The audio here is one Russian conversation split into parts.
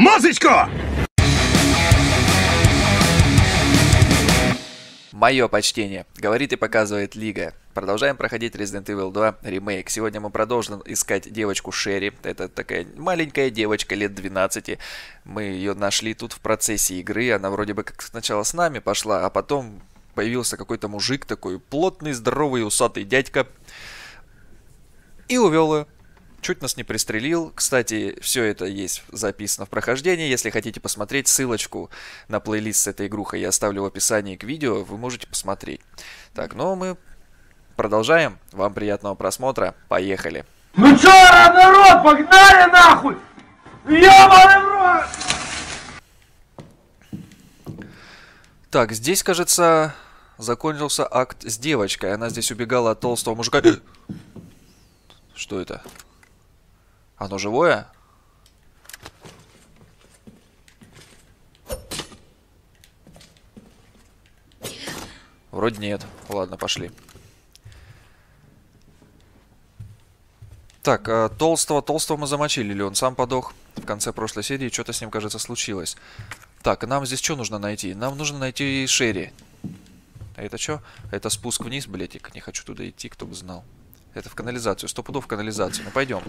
Музычку! Мое почтение, говорит и показывает Лига. Продолжаем проходить Resident Evil 2 ремейк. Сегодня мы продолжим искать девочку Шерри. Это такая маленькая девочка лет 12. Мы ее нашли тут в процессе игры. Она вроде бы как сначала с нами пошла, а потом появился какой-то мужик такой, плотный, здоровый, усатый дядька. И увел ее. Чуть нас не пристрелил. Кстати, все это есть записано в прохождении. Если хотите посмотреть, ссылочку на плейлист с этой игрухой я оставлю в описании к видео. Вы можете посмотреть. Так, ну а мы продолжаем. Вам приятного просмотра. Поехали. Ну чё, народ, погнали нахуй! Ёбаный в! Так, здесь, кажется, закончился акт с девочкой. Она здесь убегала от толстого мужика. Что это? Оно живое? Вроде нет. Ладно, пошли. Так, а толстого, толстого мы замочили, или он сам подох в конце прошлой серии, что-то с ним, кажется, случилось. Так, нам здесь что нужно найти? Нам нужно найти Шерри. А это что? Это спуск вниз, блядь, я не хочу туда идти, кто бы знал. Это в канализацию, сто пудов в канализацию. Ну, пойдем.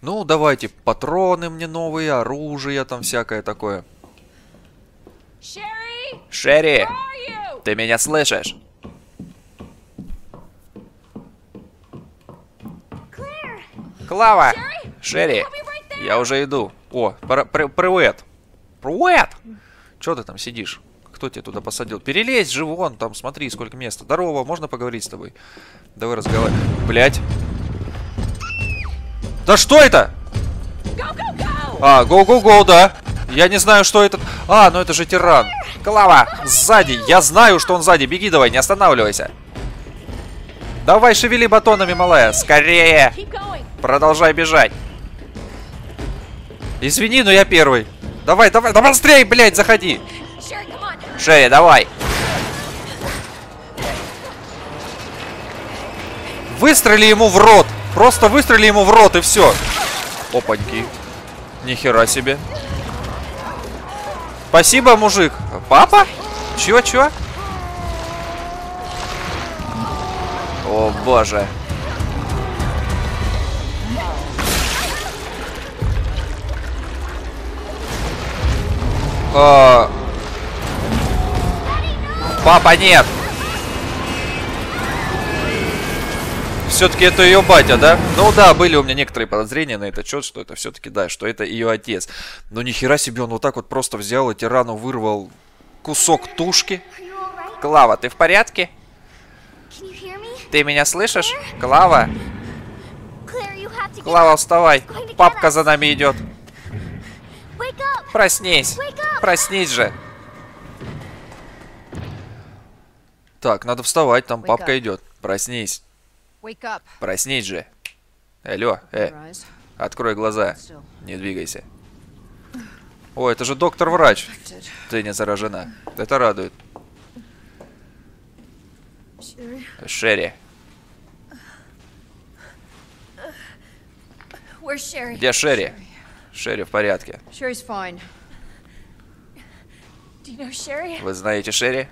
Ну, давайте, патроны мне новые, оружие там всякое такое. Шерри, ты меня слышишь? Клава! Шерри, я уже иду. О, пр- пр- привет. Привет! Че ты там сидишь? Кто тебя туда посадил? Перелезь же вон, там смотри, сколько места. Здорово, можно поговорить с тобой? Давай разговаривай. Блять. Да что это? Go, go, go! А, гоу-гоу-гоу, да. Я не знаю, что это. А, ну это же тиран. Клава, сзади. Я знаю, что он сзади. Беги давай, не останавливайся. Давай, шевели батонами, малая. Скорее. Продолжай бежать. Извини, но я первый. Давай, давай, да быстрей, блядь, заходи. Шерри, давай. Выстрели ему в рот. Просто выстрели ему в рот и все. Опаньки. Нихера себе. Спасибо, мужик. Папа? Чё, чё? О, боже. А, Папа, нет! Все-таки это ее батя, да? Ну да, были у меня некоторые подозрения на этот счет, что это все-таки, да, что это ее отец. Но нихера себе он вот так вот просто взял и тирану вырвал кусок тушки. Клава, ты в порядке? Ты меня слышишь? Клава, Клава, вставай. Папка за нами идет. Проснись. Проснись же. Так, надо вставать, там папка идет. Проснись. Проснись же. Алло, э, открой глаза. Не двигайся. О, это же доктор-врач. Ты не заражена. Это радует. Шерри, где Шерри? Шерри в порядке. Вы знаете Шерри?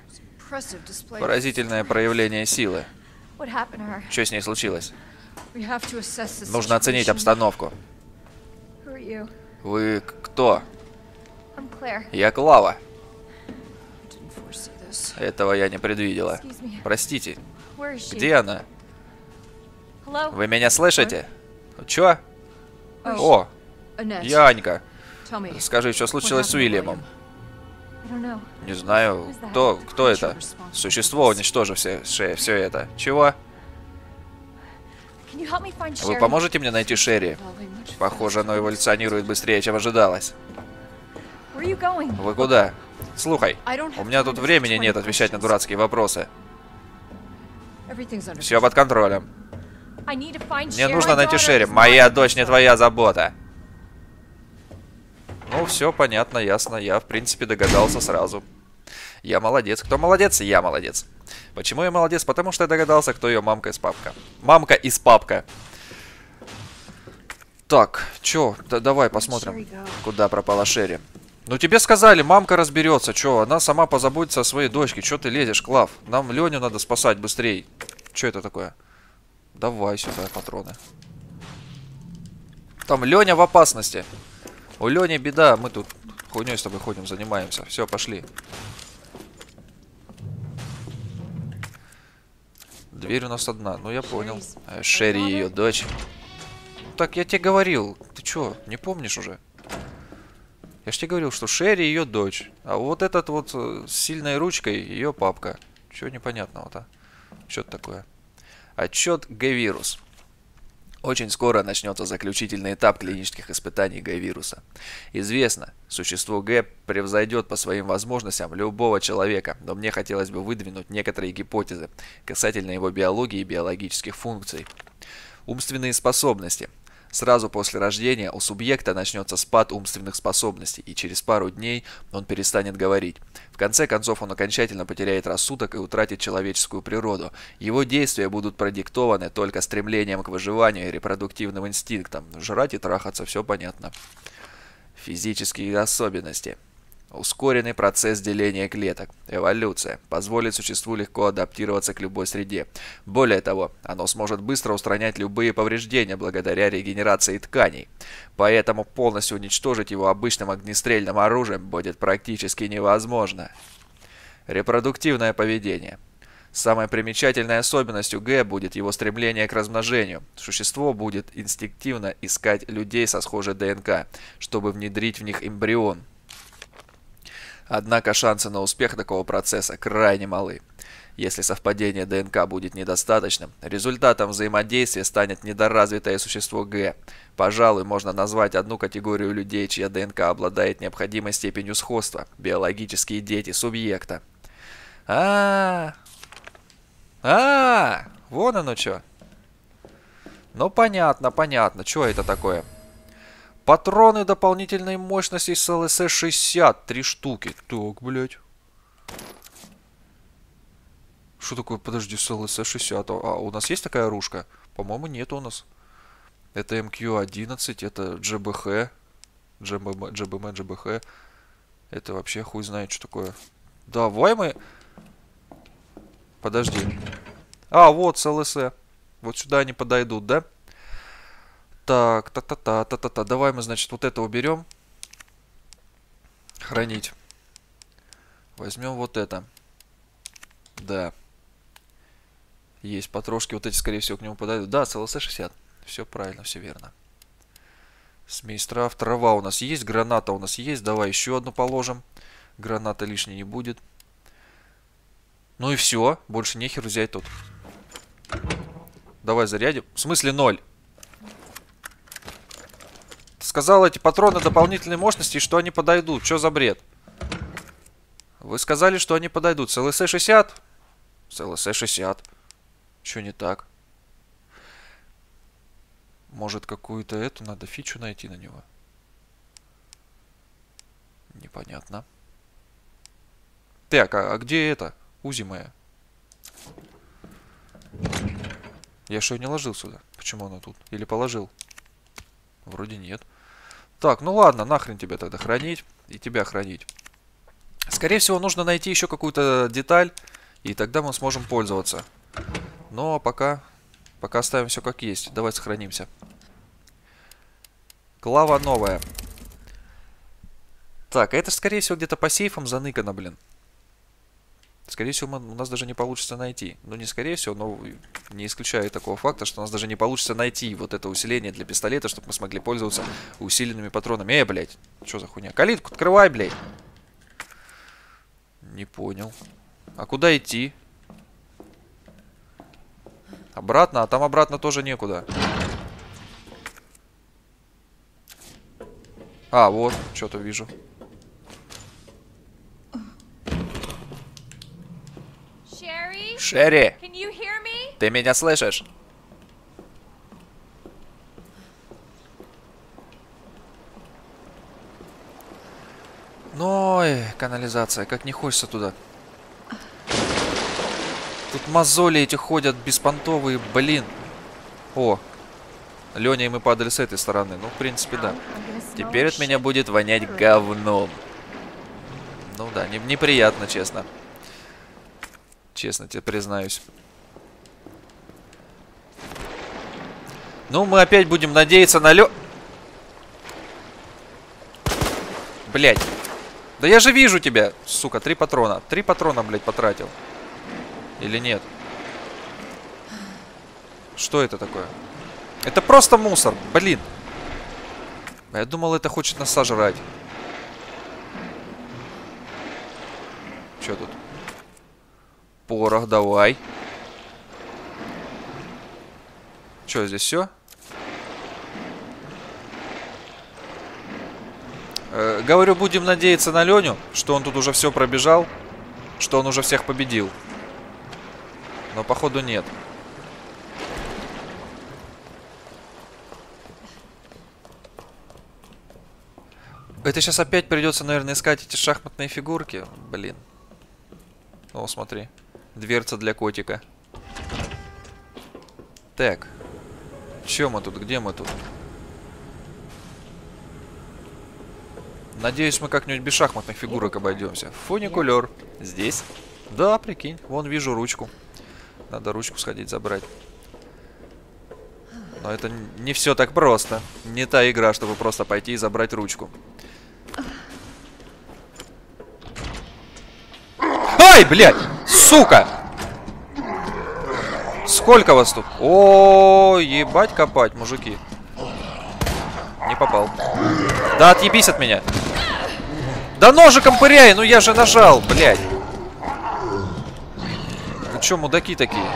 Поразительное проявление силы. Что с ней случилось? Нужно оценить обстановку. Вы кто? Я Клава. Этого я не предвидела. Простите, где она? Вы меня слышите? Чё? О. Tell me. Скажи, что случилось с Уильямом? Не знаю, кто, кто это? Существо, уничтожившее все, все это. Чего? Вы поможете мне найти Шерри? Похоже, оно эволюционирует быстрее, чем ожидалось. Вы куда? Слухай, у меня тут времени 20 нет отвечать на дурацкие вопросы. Все под контролем. Мне нужно найти Шерри. Моя дочь не твоя забота. Ну, все понятно, ясно. Я, в принципе, догадался сразу. Я молодец. Кто молодец? Я молодец. Почему я молодец? Потому что я догадался, кто ее мамка из папка. Мамка из папка. Так, чё, да, давай посмотрим, куда пропала Шерри. Ну тебе сказали, мамка разберется, чё, она сама позаботится о своей дочке. Чё ты лезешь, Клав? Нам Леню надо спасать быстрей. Чё это такое? Давай сюда патроны. Там Леня в опасности. У Лени беда, мы тут хуйней с тобой ходим, занимаемся. Все, пошли. Дверь у нас одна, ну я понял. А Шерри ее дочь. Так я тебе говорил. Ты чё, не помнишь уже? Я ж тебе говорил, что Шерри ее дочь. А вот этот вот э, с сильной ручкой ее папка. Чего непонятного-то? Что это такое? Отчет Г-вирус. Очень скоро начнется заключительный этап клинических испытаний Г-вируса. Известно, существо Г превзойдет по своим возможностям любого человека, но мне хотелось бы выдвинуть некоторые гипотезы касательно его биологии и биологических функций. Умственные способности. Сразу после рождения у субъекта начнется спад умственных способностей, и через пару дней он перестанет говорить. В конце концов он окончательно потеряет рассудок и утратит человеческую природу. Его действия будут продиктованы только стремлением к выживанию и репродуктивным инстинктам. Жрать и трахаться, все понятно. Физические особенности. Ускоренный процесс деления клеток. Эволюция. Позволит существу легко адаптироваться к любой среде. Более того, оно сможет быстро устранять любые повреждения благодаря регенерации тканей. Поэтому полностью уничтожить его обычным огнестрельным оружием будет практически невозможно. Репродуктивное поведение. Самой примечательной особенностью Г будет его стремление к размножению. Существо будет инстинктивно искать людей со схожей ДНК, чтобы внедрить в них эмбрион. Однако шансы на успех такого процесса крайне малы. Если совпадение ДНК будет недостаточным, результатом взаимодействия станет недоразвитое существо Г. Пожалуй, можно назвать одну категорию людей, чья ДНК обладает необходимой степенью сходства – биологические дети субъекта. а а, -а, -а вон оно что. Ну понятно, понятно, что это такое? Патроны дополнительной мощности с ЛСС-60. Три штуки. Так, блядь. Что такое, подожди, с ЛСС-60? А у нас есть такая оружка? По-моему, нет у нас. Это МК-11, это GBH. GBM, GBM, GBH. Это вообще хуй знает, что такое. Давай мы... Подожди. А, вот с ЛС. Вот сюда они подойдут, да? Так, та-та-та, та-та-та. Давай мы, значит, вот это уберем. Хранить. Возьмем вот это. Да. Есть потрошки. Вот эти, скорее всего, к нему подойдут. Да, СЛС-60. Все правильно, все верно. Смесь трав. Трава у нас есть. Граната у нас есть. Давай еще одну положим. Граната лишней не будет. Ну и все. Больше нехер взять тут. Давай зарядим. В смысле ноль? Сказал эти патроны дополнительной мощности, что они подойдут. Что за бред? Вы сказали, что они подойдут. С ЛС-60? С ЛС-60. Что не так? Может, какую-то эту надо фичу найти на него? Непонятно. Так, а, а где это? Узи моя. Я что, не ложил сюда? Почему она тут? Или положил? Вроде нет. Так, ну ладно, нахрен тебя тогда хранить и тебя хранить. Скорее всего, нужно найти еще какую-то деталь, и тогда мы сможем пользоваться. Но пока, пока оставим все как есть. Давай сохранимся. Глава новая. Так, а это, скорее всего, где-то по сейфам заныкано, блин. Скорее всего, у нас даже не получится найти. Ну, не скорее всего, но не исключаю такого факта, что у нас даже не получится найти вот это усиление для пистолета, чтобы мы смогли пользоваться усиленными патронами. Эй, блядь, что за хуйня? Калитку открывай, блядь. Не понял. А куда идти? Обратно? А там обратно тоже некуда. А, вот, что-то вижу. Шерри! Ты меня слышишь? Ну, ой, канализация, как не хочется туда. Тут мозоли эти ходят беспонтовые, блин. О, Леня и мы падали с этой стороны. Ну, в принципе, да. Smell Теперь от меня будет вонять говном. Ну да, не- неприятно, честно. Честно тебе признаюсь. Ну, мы опять будем надеяться на лё... Блять. Да я же вижу тебя, сука, три патрона. Три патрона, блядь, потратил. Или нет? Что это такое? Это просто мусор, блин. Я думал, это хочет нас сожрать. Что тут? Порох, давай. Что, здесь все? Э, говорю, будем надеяться на Леню, что он тут уже все пробежал, что он уже всех победил. Но походу нет. Это сейчас опять придется, наверное, искать эти шахматные фигурки. Блин. О, смотри. Дверца для котика. Так. Че мы тут? Где мы тут? Надеюсь, мы как-нибудь без шахматных фигурок обойдемся. Фуникулер. Здесь? Да, прикинь. Вон вижу ручку. Надо ручку сходить забрать. Но это не все так просто. Не та игра, чтобы просто пойти и забрать ручку. Ай, блядь! Сука! Сколько вас тут? О, ебать копать, мужики. Не попал. Да отъебись от меня. Да ножиком пыряй, ну я же нажал, блядь. Вы чё, мудаки такие?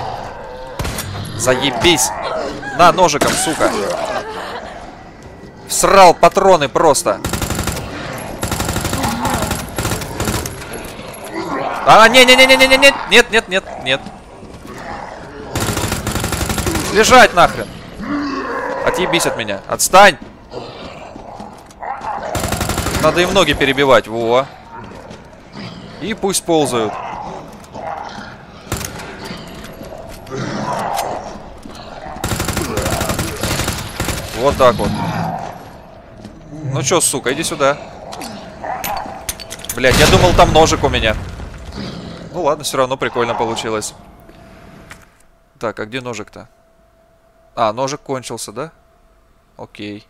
Заебись. На, ножиком, сука. Всрал патроны просто. А, не-не-не-не-не-не, нет, нет, нет, нет, нет. Лежать нахрен. Отъебись от меня. Отстань. Надо им ноги перебивать. Во. И пусть ползают. Вот так вот. Ну чё, сука, иди сюда. Блять, я думал, там ножик у меня. Ну ладно, все равно прикольно получилось. Так, а где ножик-то? А, ножик кончился, да? Окей.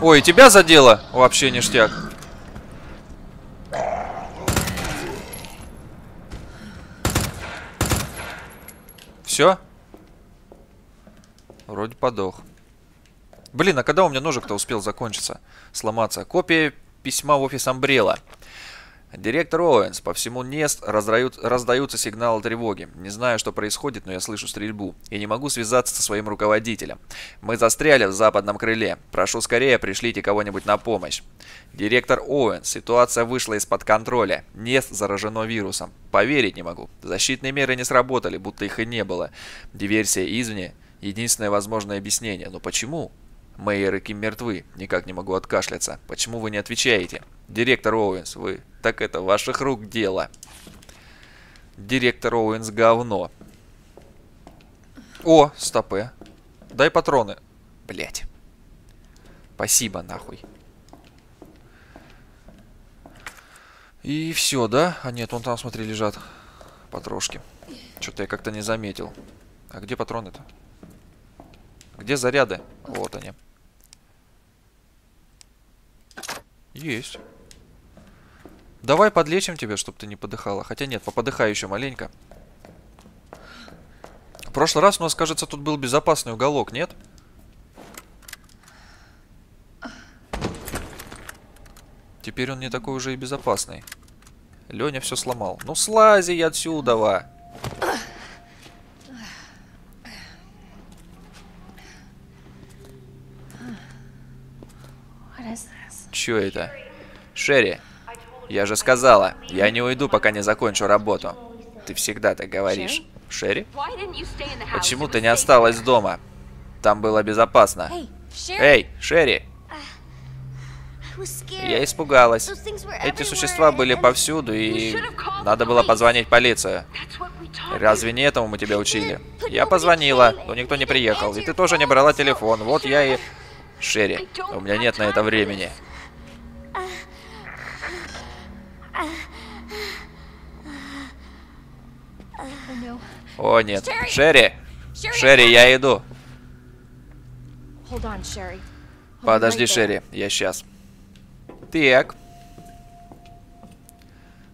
Ой, тебя задело? Вообще ништяк. Все? Вроде подох. Блин, а когда у меня ножик-то успел закончиться? Сломаться. Копия письма в офис Umbrella. Директор Оуэнс, по всему NEST раздают, раздаются сигналы тревоги. Не знаю, что происходит, но я слышу стрельбу. И не могу связаться со своим руководителем. Мы застряли в западном крыле. Прошу скорее, пришлите кого-нибудь на помощь. Директор Оуэнс, ситуация вышла из-под контроля. NEST заражено вирусом. Поверить не могу. Защитные меры не сработали, будто их и не было. Диверсия извне – единственное возможное объяснение. Но почему? Мэйер и Ким мертвы. Никак не могу откашляться. Почему вы не отвечаете? Директор Оуэнс, вы... Так это ваших рук дело. Директор Оуэнс говно. О, стопе. Дай патроны. Блять. Спасибо, нахуй. И все, да? А нет, вон там, смотри, лежат патрошки. Что-то я как-то не заметил. А где патроны-то? Где заряды? Вот они. Есть. Давай подлечим тебя, чтобы ты не подыхала. Хотя нет, поподыхай еще маленько. В прошлый раз у нас, кажется, тут был безопасный уголок, нет? Теперь он не такой уже и безопасный. Леня все сломал. Ну слази отсюда! Ва. Че это? Шерри, я же сказала, я не уйду, пока не закончу работу. Ты всегда так говоришь. Шерри? Почему ты не осталась дома? Там было безопасно. Эй, Шерри, я испугалась. Эти существа были повсюду, и надо было позвонить полицию. Разве не этому мы тебя учили? Я позвонила, но никто не приехал. И ты тоже не брала телефон. Вот я и... Шерри, у меня нет на это времени. О, нет. Шерри! Шерри, я иду. Подожди. Шерри, я сейчас. Так.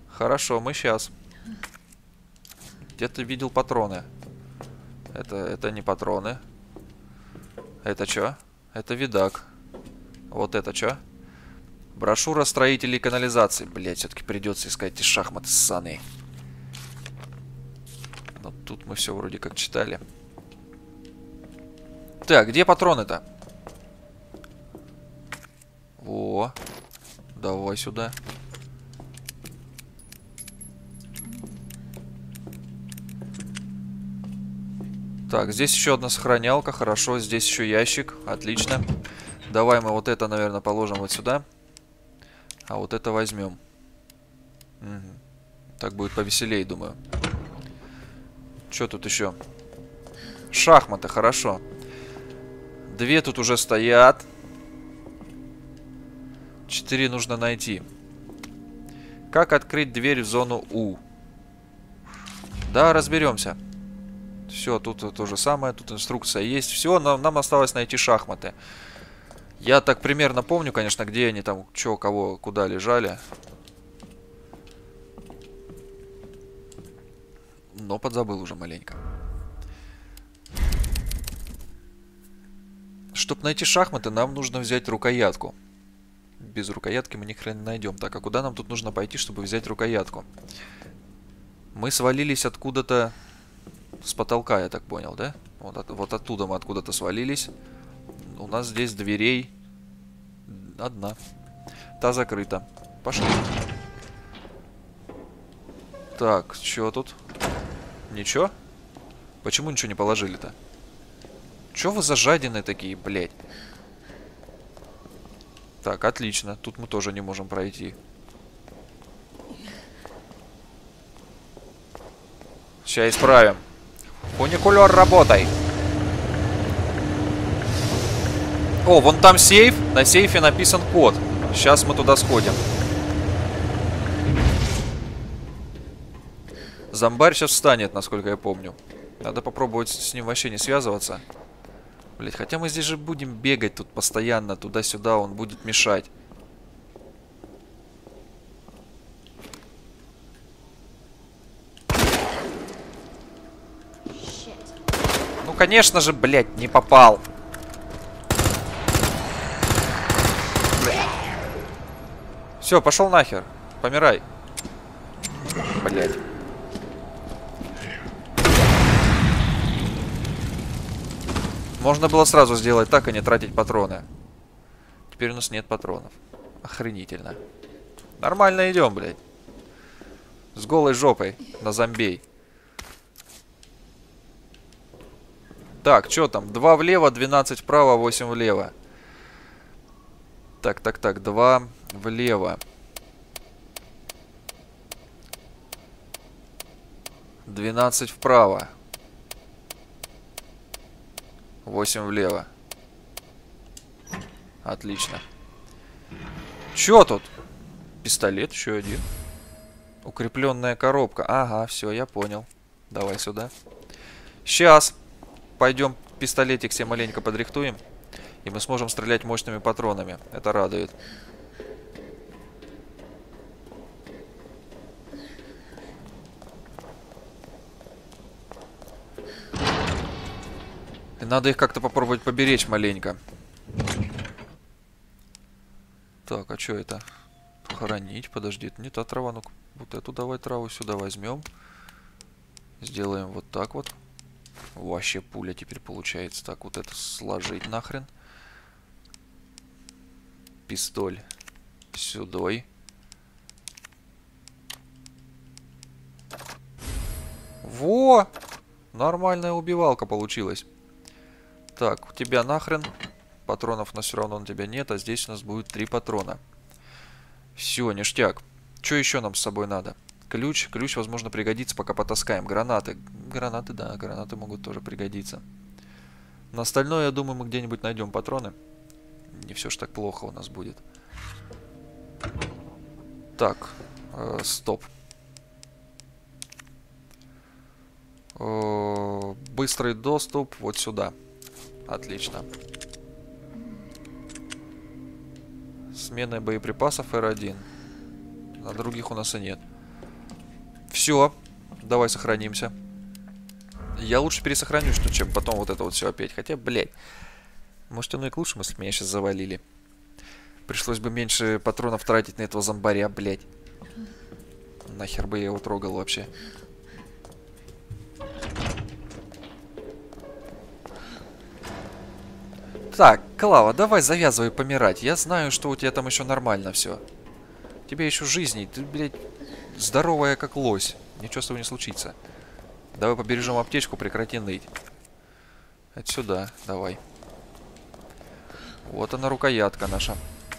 Хорошо, мы сейчас. Где ты видел патроны? Это, это не патроны. Это что? Это видак. Вот это что? Брошюра строителей канализации. Блять, все-таки придется искать эти шахматы ссаные. Но тут мы все вроде как читали. Так, где патроны-то? Во. Давай сюда. Так, здесь еще одна сохранялка. Хорошо, здесь еще ящик. Отлично. Давай мы вот это, наверное, положим вот сюда. А вот это возьмем. Мгм. Так будет повеселее, думаю. Что тут еще? Шахматы, хорошо. Две тут уже стоят. Четыре нужно найти. Как открыть дверь в зону У? Да, разберемся. Все, тут то же самое, тут инструкция есть. Все, нам, нам осталось найти шахматы. Я так примерно помню, конечно, где они там, что, кого, куда лежали. Но подзабыл уже маленько. Чтобы найти шахматы, нам нужно взять рукоятку. Без рукоятки мы ни хрена не найдем. Так, а куда нам тут нужно пойти, чтобы взять рукоятку? Мы свалились откуда-то с потолка, я так понял, да? Вот, от- вот оттуда мы откуда-то свалились. У нас здесь дверей одна. Та закрыта. Пошли. Так, что тут? Ничего? Почему ничего не положили-то? Чё вы за жадины такие, блядь? Так, отлично. Тут мы тоже не можем пройти. Сейчас исправим. Фуникулер, работай. О, вон там сейф. На сейфе написан код. Сейчас мы туда сходим. Зомбарь сейчас встанет, насколько я помню. Надо попробовать с ним вообще не связываться. Блять, хотя мы здесь же будем бегать тут постоянно, туда-сюда, он будет мешать. Ну, конечно же, блядь, не попал. Все, пошел нахер. Помирай. Блядь. Можно было сразу сделать так, а не тратить патроны. Теперь у нас нет патронов. Охренительно. Нормально идем, блядь. С голой жопой на зомбей. Так, что там? 2 влево, 12 вправо, 8 влево. Так, так, так. 2 влево. 12 вправо. 8 влево. Отлично. Чё тут? Пистолет еще один. Укрепленная коробка. Ага, все, я понял. Давай сюда. Сейчас. Пойдем пистолетик себе маленько подрихтуем. И мы сможем стрелять мощными патронами. Это радует. И надо их как-то попробовать поберечь маленько. Так, а что это? Хоронить, подожди, это не та трава. ну вот эту давай траву сюда возьмем. Сделаем вот так вот. Вообще пуля теперь получается. Так, вот это сложить нахрен. Пистоль сюдой. Во! Нормальная убивалка получилась. Так, у тебя нахрен. Патронов у нас все равно на тебя нет, а здесь у нас будет три патрона. Все, ништяк. Что еще нам с собой надо? Ключ. Ключ, возможно, пригодится, пока потаскаем. Гранаты. Гранаты, да, гранаты могут тоже пригодиться. На остальное, я думаю, мы где-нибудь найдем патроны. Не все ж так плохо у нас будет. Так, э, стоп. Э, быстрый доступ вот сюда. Отлично. Смена боеприпасов R1. А других у нас и нет. Все. Давай сохранимся. Я лучше пересохраню, что чем потом вот это вот все опять. Хотя, блядь. Может, оно и к лучшему, если меня сейчас завалили. Пришлось бы меньше патронов тратить на этого зомбаря, блядь. Нахер бы я его трогал вообще. Так, Клава, давай завязывай помирать. Я знаю, что у тебя там еще нормально все. Тебе еще жизни. Ты, блядь, здоровая как лось. Ничего с тобой не случится. Давай побережем аптечку, прекрати ныть. Отсюда, давай. Вот она рукоятка наша.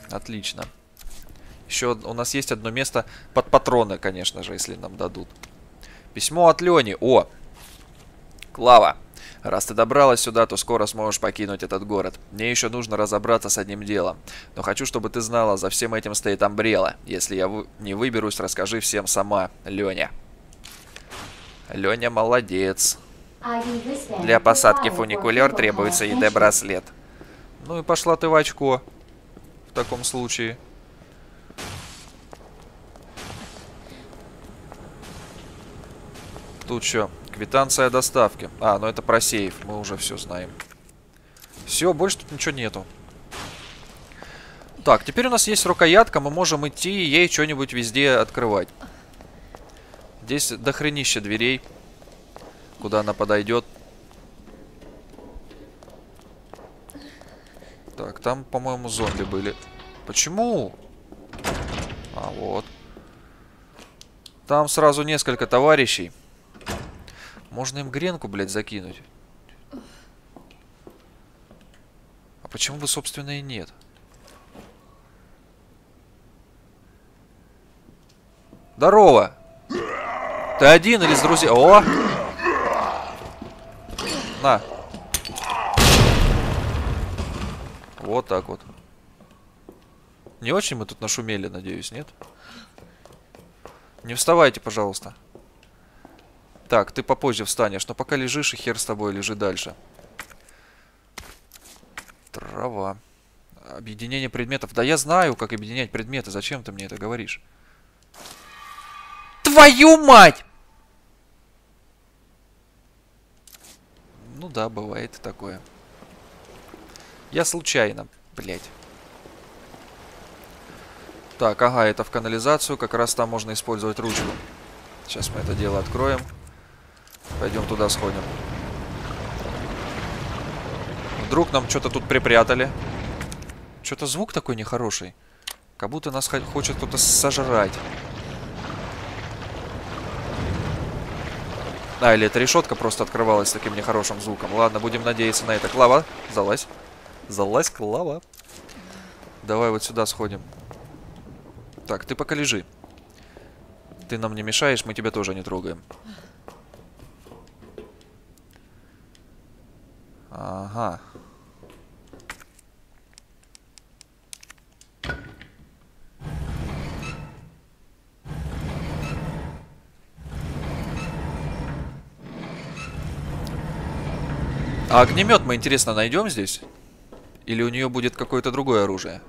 Отлично. Еще у нас есть одно место под патроны, конечно же, если нам дадут. Письмо от Лени. О! Клава, раз ты добралась сюда, то скоро сможешь покинуть этот город. Мне еще нужно разобраться с одним делом. Но хочу, чтобы ты знала, за всем этим стоит Амбрела. Если я не выберусь, расскажи всем сама, Леня. Леня молодец. Для посадки фуникулер требуется ИД-браслет. Ну и пошла ты в очко. В таком случае. Тут что? Квитанция доставки. А, ну это про сейф. Мы уже все знаем. Все, больше тут ничего нету. Так, теперь у нас есть рукоятка. Мы можем идти и ей что-нибудь везде открывать. Здесь дохренище дверей. Куда она подойдет. Так, там, по-моему, зомби были. Почему? А, вот. Там сразу несколько товарищей. Можно им гренку, блядь, закинуть. А почему бы, собственно, и нет? Здорово! Ты один или с друзьями? О! На. Вот так вот. Не очень мы тут нашумели, надеюсь, нет? Не вставайте, пожалуйста. Так, ты попозже встанешь, но пока лежишь, и хер с тобой, лежи дальше. Трава. Объединение предметов. Да я знаю, как объединять предметы. Зачем ты мне это говоришь? Твою мать! Ну да, бывает такое. Я случайно, блядь. Так, ага, это в канализацию. Как раз там можно использовать ручку. Сейчас мы это дело откроем. Пойдем туда сходим. Вдруг нам что-то тут припрятали. Что-то звук такой нехороший. Как будто нас хочет кто-то сожрать. А, или эта решетка просто открывалась с таким нехорошим звуком. Ладно, будем надеяться на это. Клава, залазь. Залазь, Клава. Давай вот сюда сходим. Так, ты пока лежи. Ты нам не мешаешь, мы тебя тоже не трогаем. Ага. А огнемет мы, интересно, найдем здесь? Или у нее будет какое-то другое оружие?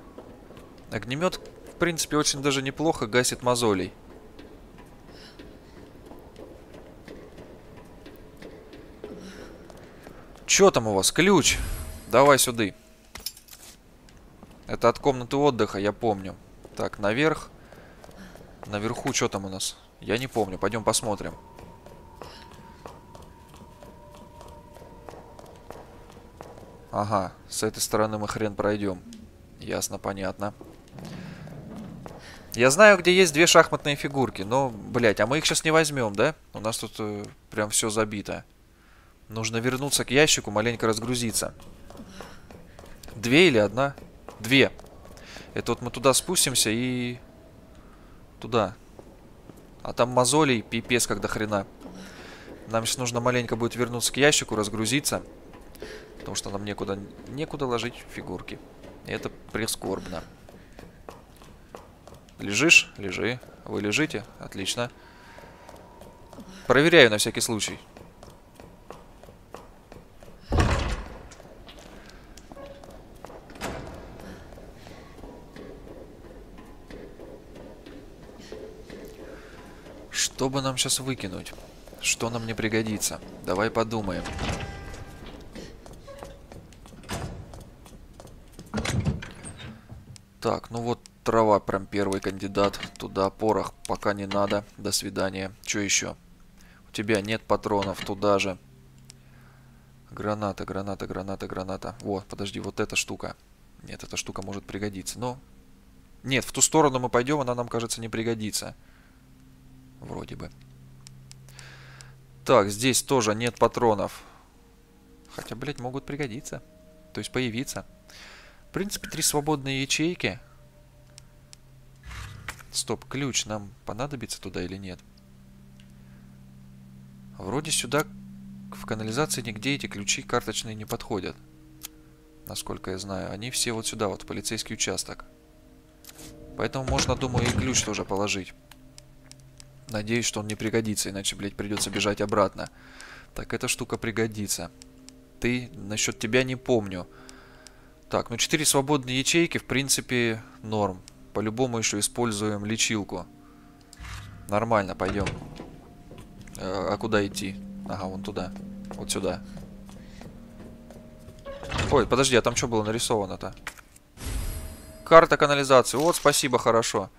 Огнемет, в принципе, очень даже неплохо гасит мозолей. Чё там у вас? Ключ. Давай сюда. Это от комнаты отдыха, я помню. Так, наверх. Наверху что там у нас? Я не помню. Пойдем посмотрим. Ага, с этой стороны мы хрен пройдем. Ясно, понятно. Я знаю, где есть две шахматные фигурки, но, блядь, а мы их сейчас не возьмем, да? У нас тут э, прям все забито. Нужно вернуться к ящику, маленько разгрузиться. Две или одна? Две. Это вот мы туда спустимся и... Туда. А там мозолей пипец как до хрена. Нам сейчас нужно маленько будет вернуться к ящику, разгрузиться. Потому что нам некуда, некуда ложить фигурки. Это прискорбно. Лежишь? Лежи. Вы лежите? Отлично. Проверяю на всякий случай. Что бы нам сейчас выкинуть? Что нам не пригодится? Давай подумаем. Так, ну вот трава прям первый кандидат. Туда порох пока не надо. До свидания. Что еще? У тебя нет патронов туда же. Граната, граната, граната, граната. Вот, подожди, вот эта штука. Нет, эта штука может пригодиться. Но... Нет, в ту сторону мы пойдем, она нам, кажется, не пригодится. Вроде бы. Так, здесь тоже нет патронов. Хотя, блядь, могут пригодиться. То есть появиться. В принципе, три свободные ячейки. Стоп, ключ нам понадобится туда или нет? Вроде сюда в канализации нигде эти ключи карточные не подходят. Насколько я знаю. Они все вот сюда, вот в полицейский участок. Поэтому можно, думаю, и ключ тоже положить. Надеюсь, что он не пригодится, иначе, блядь, придется бежать обратно. Так, эта штука пригодится. Ты, насчет тебя не помню. Так, ну 4 свободные ячейки, в принципе, норм. По-любому еще используем лечилку. Нормально, пойдем. Э, а куда идти? Ага, вон туда. Вот сюда. Ой, подожди, а там что было нарисовано-то? Карта канализации. Вот, спасибо, хорошо.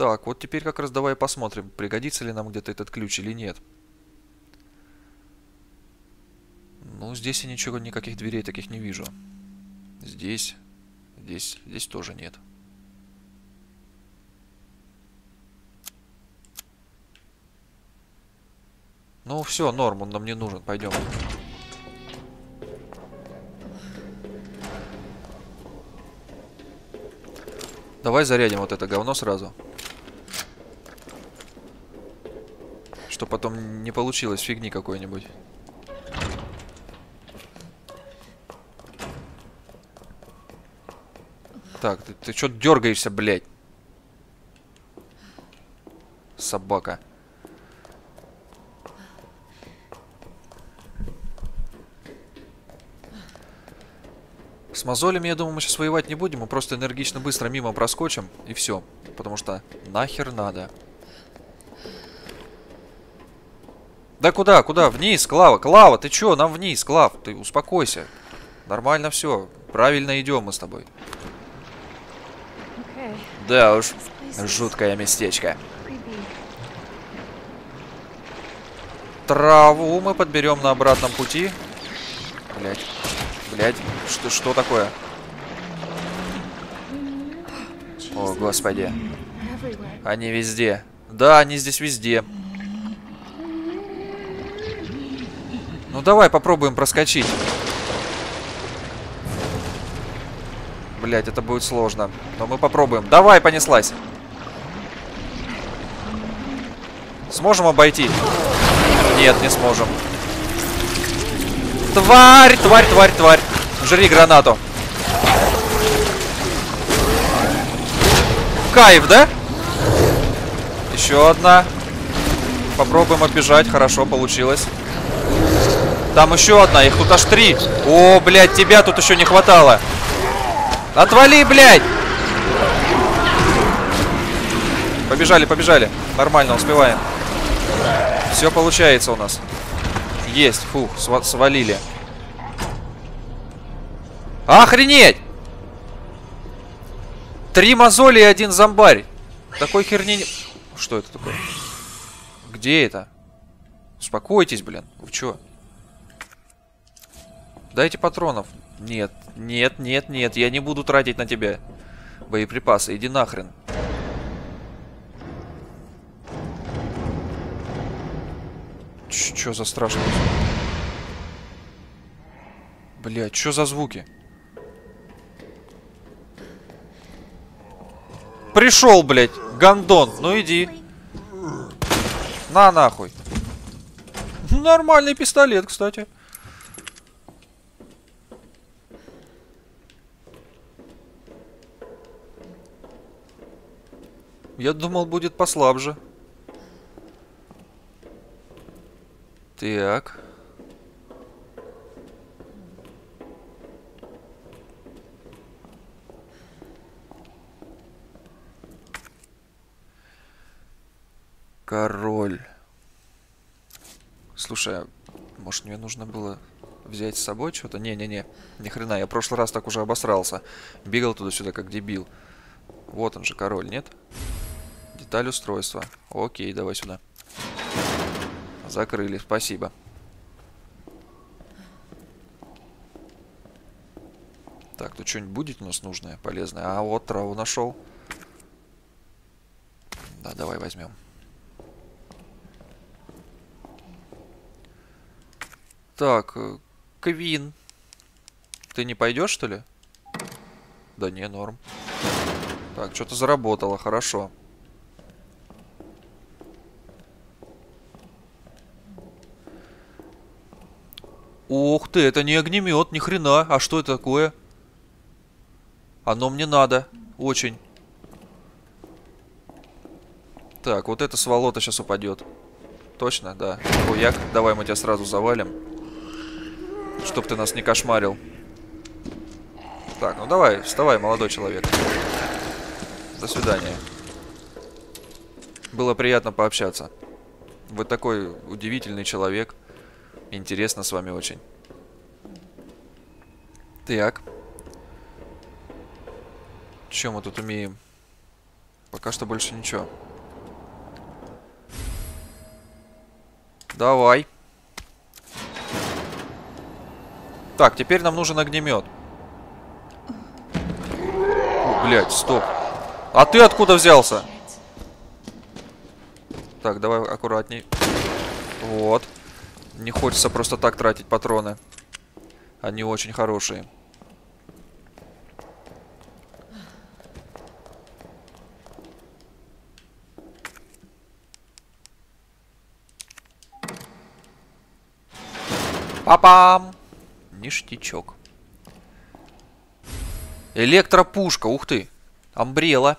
Так, вот теперь как раз давай посмотрим, пригодится ли нам где-то этот ключ или нет. Ну, здесь я ничего, никаких дверей таких не вижу. Здесь, здесь, здесь тоже нет. Ну, все, норм, он нам не нужен, пойдем. Давай зарядим вот это говно сразу. Что потом не получилось фигни какой-нибудь. Так, ты, ты что дергаешься, блядь? Собака. С мозолями, я думаю, мы сейчас воевать не будем. Мы просто энергично быстро мимо проскочим. И все. Потому что нахер надо. Да куда, куда? Вниз, Клава. Клава, ты чё? Нам вниз, Клав. Ты успокойся. Нормально все. Правильно идем мы с тобой. Okay. Да уж, жуткое местечко. Траву мы подберем на обратном пути. Блять. Блять. Что, что такое? О, господи. Они везде. Да, они здесь везде. Ну давай попробуем проскочить. Блять, это будет сложно. Но мы попробуем. Давай, понеслась. Сможем обойти? Нет, не сможем. Тварь, тварь, тварь, тварь. Жри гранату. Кайф, да? Еще одна. Попробуем оббежать. Хорошо, получилось. Там еще одна. Их тут аж три. О, блядь, тебя тут еще не хватало. Отвали, блядь! Побежали, побежали. Нормально, успеваем. Все получается у нас. Есть, фух, сва- свалили. Охренеть! Три мозоли и один зомбарь. Такой херни. Что это такое? Где это? Успокойтесь, блин. Вы чё? Дайте патронов. Нет, нет, нет, нет. Я не буду тратить на тебя боеприпасы. Иди нахрен. Чё за страшный звук? Блядь, чё за звуки? Пришел, блядь. Гандон, ну иди. На нахуй. Нормальный пистолет, кстати. Я думал, будет послабже. Так. Король. Слушай, а может мне нужно было взять с собой что-то? Не-не-не, ни хрена, я в прошлый раз так уже обосрался. Бегал туда-сюда как дебил. Вот он же, король, нет? Деталь устройства. Окей, давай сюда. Закрыли, спасибо. Так, тут что-нибудь будет у нас нужное, полезное? А, вот траву нашел. Да, давай возьмем. Так, э, Квин. Ты не пойдешь, что ли? Да не, норм. Так, что-то заработало, хорошо. Ух ты, это не огнемет, ни хрена. А что это такое? Оно мне надо. Очень. Так, вот это сволота сейчас упадет. Точно, да. Хуяк, давай мы тебя сразу завалим. Чтоб ты нас не кошмарил. Так, ну давай, вставай, молодой человек. До свидания. Было приятно пообщаться. Вы такой удивительный человек. Интересно с вами очень. Так. Чем мы тут умеем? Пока что больше ничего. Давай. Так, теперь нам нужен огнемет. О, блядь, стоп. А ты откуда взялся? Так, давай аккуратней. Вот. Не хочется просто так тратить патроны. Они очень хорошие. Папам! Ништячок. Электропушка, ух ты. Амбрела.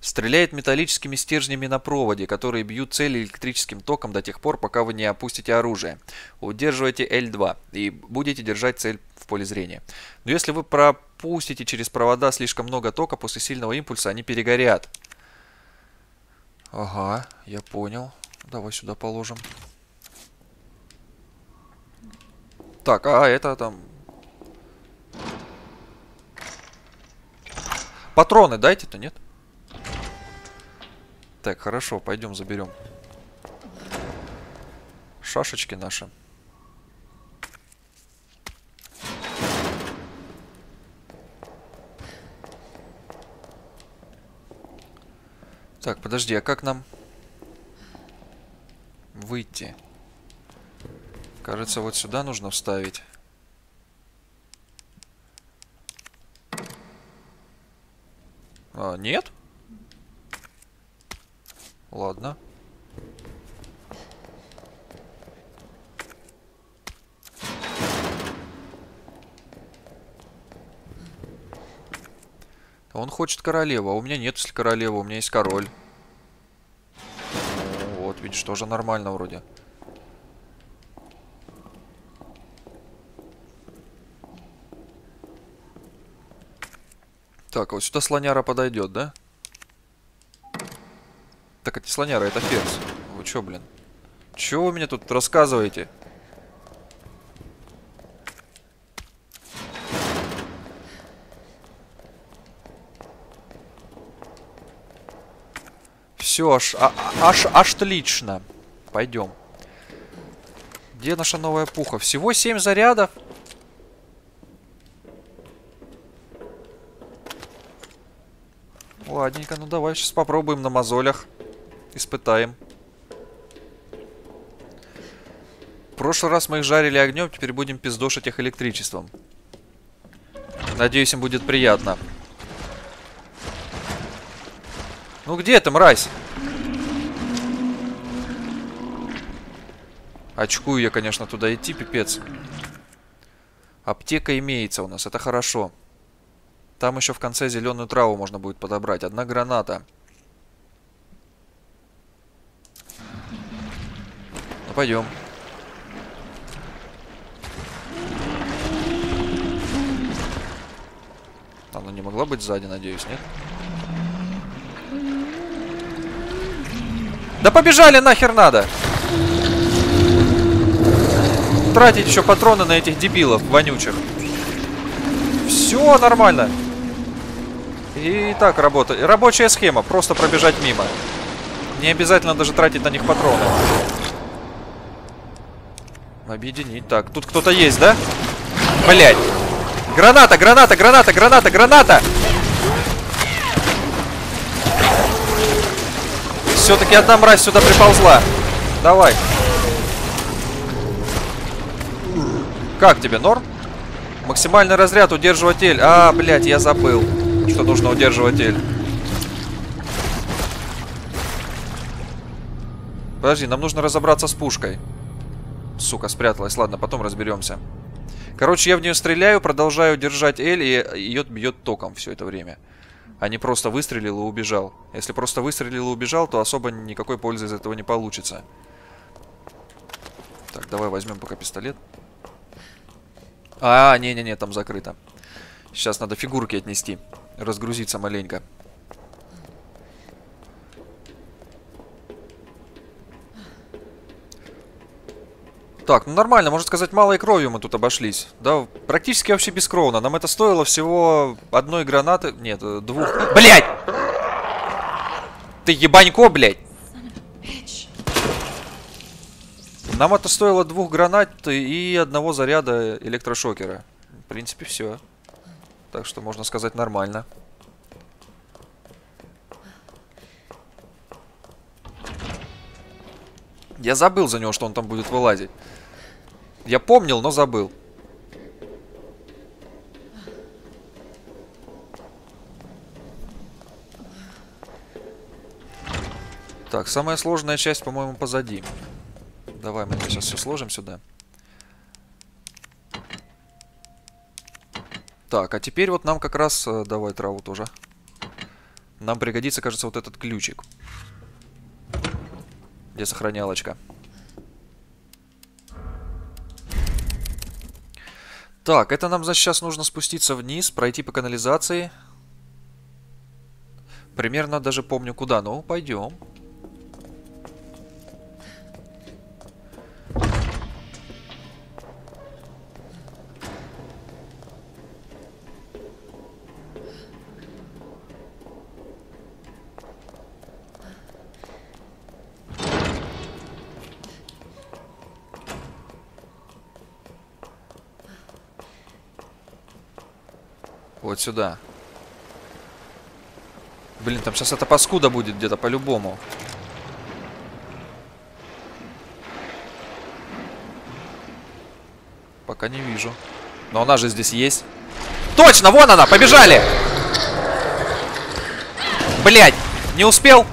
Стреляет металлическими стержнями на проводе, которые бьют цели электрическим током до тех пор, пока вы не опустите оружие. Удерживайте L2 и будете держать цель в поле зрения. Но если вы пропустите через провода слишком много тока, после сильного импульса они перегорят. Ага, я понял. Давай сюда положим. Так, а это там... Патроны дайте-то, нет? Так, хорошо, пойдем заберем. Шашечки наши. Так, подожди, а как нам выйти? Кажется, вот сюда нужно вставить. А, нет? Ладно. Он хочет королеву, а у меня нет, если королева, у меня есть король. Вот, видишь, тоже нормально вроде. Так, вот сюда слоняра подойдет, да? Так, это не слоняра, это ферзь. Вы чё, блин? Чё вы мне тут рассказываете? Все, аж, а, аж, аж отлично. Пойдем. Где наша новая пуха? Всего 7 зарядов. Ладненько, ну давай сейчас попробуем на мозолях. Испытаем. В прошлый раз мы их жарили огнем, теперь будем пиздошить их электричеством. Надеюсь, им будет приятно. Ну где ты, мразь? Очкую я, конечно, туда идти, пипец. Аптека имеется у нас, это хорошо. Там еще в конце зеленую траву можно будет подобрать. Одна граната. Ну, пойдем. Она не могла быть сзади, надеюсь, нет? Да побежали нахер надо! Тратить еще патроны на этих дебилов вонючих. Все нормально. И так работает. Рабочая схема. Просто пробежать мимо. Не обязательно даже тратить на них патроны. Объединить. Так, тут кто-то есть, да? Блять. Граната, граната, граната, граната, граната! Все-таки одна мразь сюда приползла. Давай. Как тебе, норм? Максимальный разряд, удерживатель. А, блядь, я забыл, что нужно удерживатель. Подожди, нам нужно разобраться с пушкой. Сука, спряталась. Ладно, потом разберемся. Короче, я в нее стреляю, продолжаю держать L, и ее бьет током все это время. А не просто выстрелил и убежал. Если просто выстрелил и убежал, то особо никакой пользы из этого не получится. Так, давай возьмем пока пистолет. А, не-не-не, там закрыто. Сейчас надо фигурки отнести. Разгрузиться маленько. Так, ну нормально, можно сказать, малой кровью мы тут обошлись. Да, практически вообще бескровно. Нам это стоило всего одной гранаты... Нет, двух... Блять! Ты ебанько, блядь! Нам это стоило двух гранат и одного заряда электрошокера. В принципе, все. Так что можно сказать нормально. Я забыл за него, что он там будет вылазить. Я помнил, но забыл. Так, самая сложная часть, по-моему, позади. Давай мы сейчас все сложим сюда. Так, а теперь вот нам как раз... Э, давай траву тоже. Нам пригодится, кажется, вот этот ключик. Где сохранялочка. Так, это нам, значит, сейчас нужно спуститься вниз, пройти по канализации. Примерно даже помню куда. Ну, пойдем. Вот сюда. Блин, там сейчас эта паскуда будет где-то по-любому. Пока не вижу. Но она же здесь есть. Точно, вон она, побежали! Блять, не успел?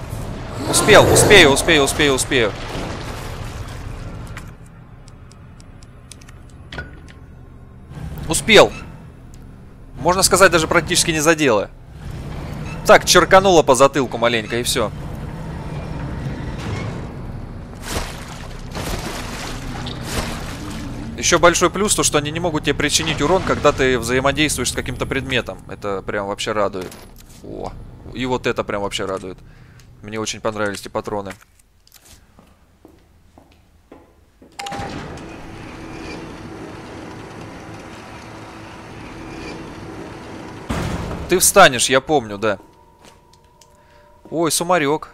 Успел, успею, успею, успею, успею. Успел. Можно сказать, даже практически не задела. Так, черканула по затылку маленько, и все. Еще большой плюс, то что они не могут тебе причинить урон, когда ты взаимодействуешь с каким-то предметом. Это прям вообще радует. О, и вот это прям вообще радует. Мне очень понравились эти патроны. Ты встанешь, я помню, да. Ой, сумарек.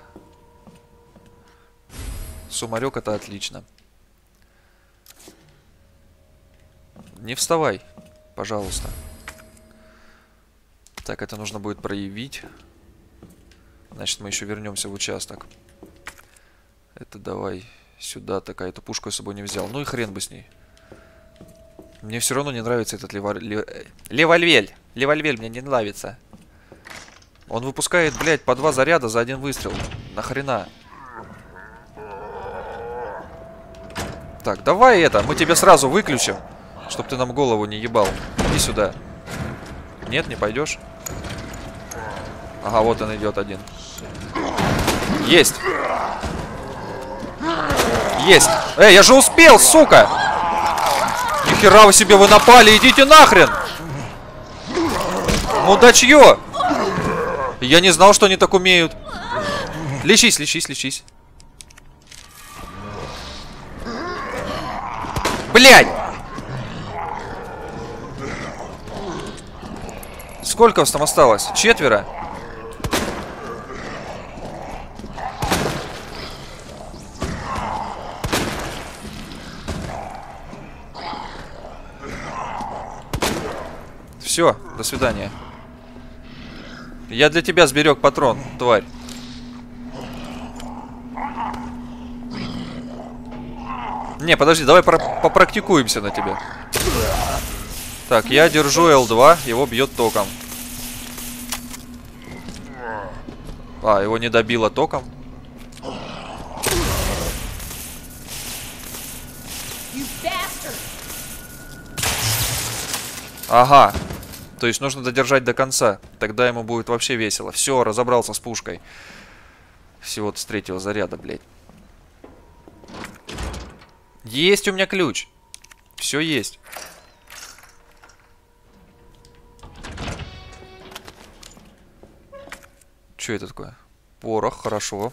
Сумарек это отлично. Не вставай, пожалуйста. Так, это нужно будет проявить. Значит, мы еще вернемся в участок. Это давай сюда такая. Эту пушку я с собой не взял. Ну и хрен бы с ней. Мне все равно не нравится этот левар... лев... Левальвель. Левальвель мне не нравится. Он выпускает, блядь, по два заряда за один выстрел. Нахрена? Так, давай это, мы тебе сразу выключим, чтоб ты нам голову не ебал. Иди сюда. Нет, не пойдешь? Ага, вот он идет один. Есть! Есть! Эй, я же успел, сука! Нихера вы себе вы напали, идите нахрен! Мудачье! Я не знал, что они так умеют. Лечись, лечись, лечись. Блять! Сколько вас там осталось? Четверо? Все, до свидания. Я для тебя сберег патрон, тварь. Не, подожди, давай попрактикуемся на тебе. Так, я держу L2, его бьет током. А, его не добило током. Ага. То есть нужно додержать до конца. Тогда ему будет вообще весело. Все, разобрался с пушкой. Всего-то с третьего заряда, блядь. Есть у меня ключ. Все есть. Что это такое? Порох, хорошо.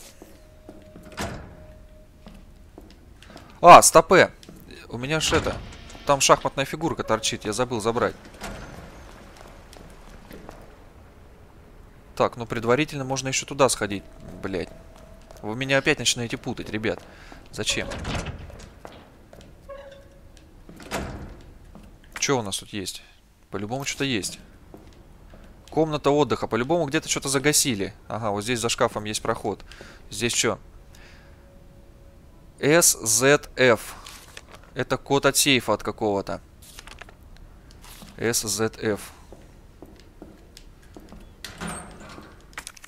А, стопе. У меня ж это... Там шахматная фигурка торчит, я забыл забрать. Так, ну предварительно можно еще туда сходить, блять. Вы меня опять начинаете путать, ребят. Зачем? Что у нас тут есть? По-любому что-то есть. Комната отдыха. По-любому где-то что-то загасили. Ага, вот здесь за шкафом есть проход. Здесь что? SZF. Это код от сейфа от какого-то. SZF.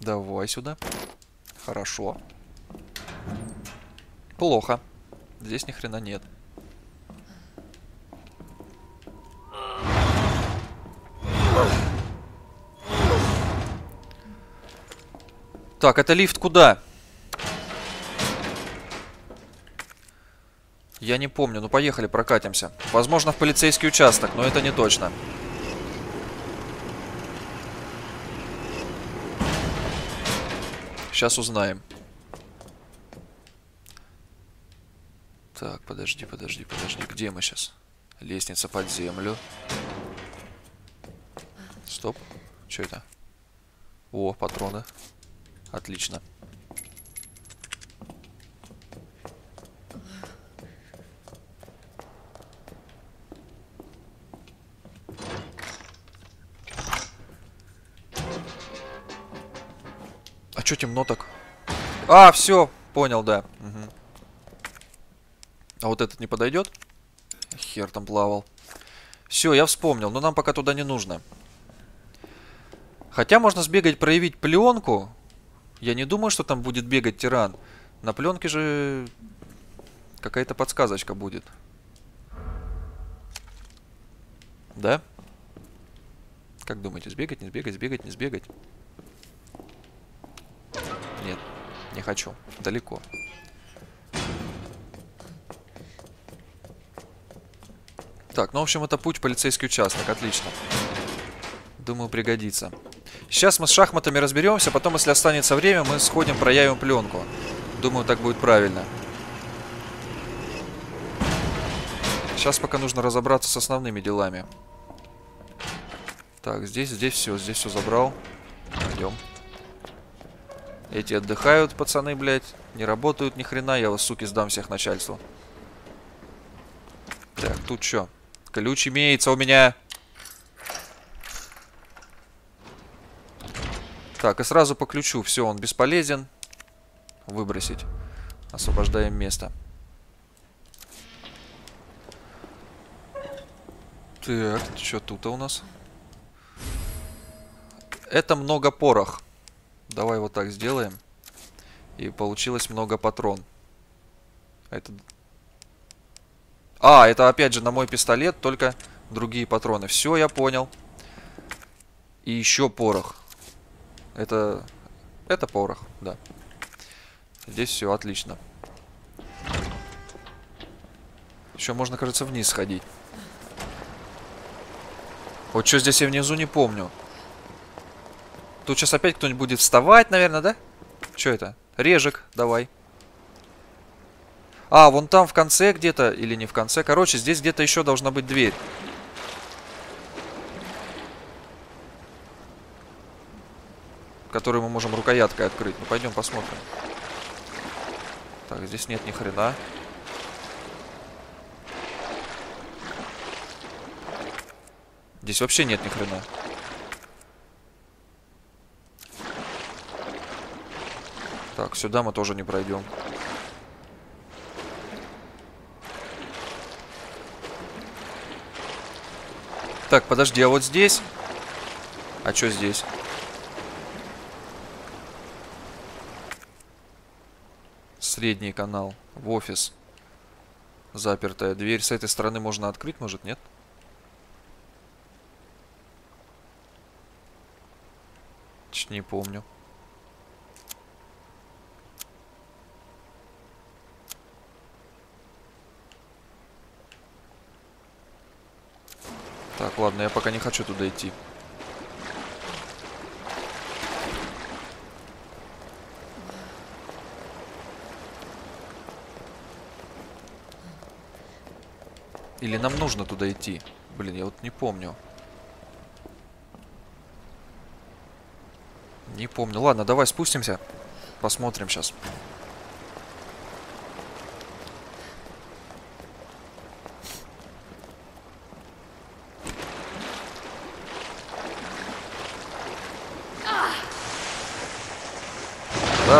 Давай сюда. Хорошо. Плохо. Здесь ни хрена нет. Так, это лифт куда? Я не помню. Ну, поехали, прокатимся. Возможно, в полицейский участок, но это не точно. Сейчас узнаем. Так, подожди, подожди, подожди. Где мы сейчас? Лестница под землю. Стоп. Что это? О, патроны. Отлично. Темно так? А, все, понял, да. Угу. А вот этот не подойдет? Хер там плавал. Все, я вспомнил, но нам пока туда не нужно. Хотя можно сбегать, проявить пленку. Я не думаю, что там будет бегать тиран. На пленке же какая-то подсказочка будет. Да? Как думаете, сбегать, не сбегать, сбегать, не сбегать? Нет, не хочу. Далеко. Так, ну, в общем, это путь полицейский участок. Отлично. Думаю, пригодится. Сейчас мы с шахматами разберемся, потом, если останется время, мы сходим, проявим пленку. Думаю, так будет правильно. Сейчас пока нужно разобраться с основными делами. Так, здесь, здесь все, здесь все забрал. Идем. Эти отдыхают, пацаны, блядь. Не работают ни хрена, я вас, суки, сдам всех начальству. Так, тут что? Ключ имеется у меня. Так, и сразу по ключу. Все, он бесполезен. Выбросить. Освобождаем место. Так, что тут у нас? Это много порох. Давай вот так сделаем. И получилось много патрон. Это... А, это опять же на мой пистолет, только другие патроны. Все, я понял. И еще порох. Это... Это порох, да. Здесь все отлично. Еще можно, кажется, вниз сходить. Вот что здесь я внизу не помню. Тут сейчас опять кто-нибудь будет вставать, наверное, да? Что это? Режек, давай. А, вон там в конце где-то, или не в конце. Короче, здесь где-то еще должна быть дверь. Которую мы можем рукояткой открыть. Ну, пойдем посмотрим. Так, здесь нет ни хрена. Здесь вообще нет ни хрена. Так, сюда мы тоже не пройдем. Так, подожди, а вот здесь? А что здесь? Средний канал. В офис. Запертая дверь. С этой стороны можно открыть, может, нет? Чуть не помню. Так, ладно, я пока не хочу туда идти. Или нам нужно туда идти? Блин, я вот не помню. Не помню. Ладно, давай спустимся. Посмотрим сейчас.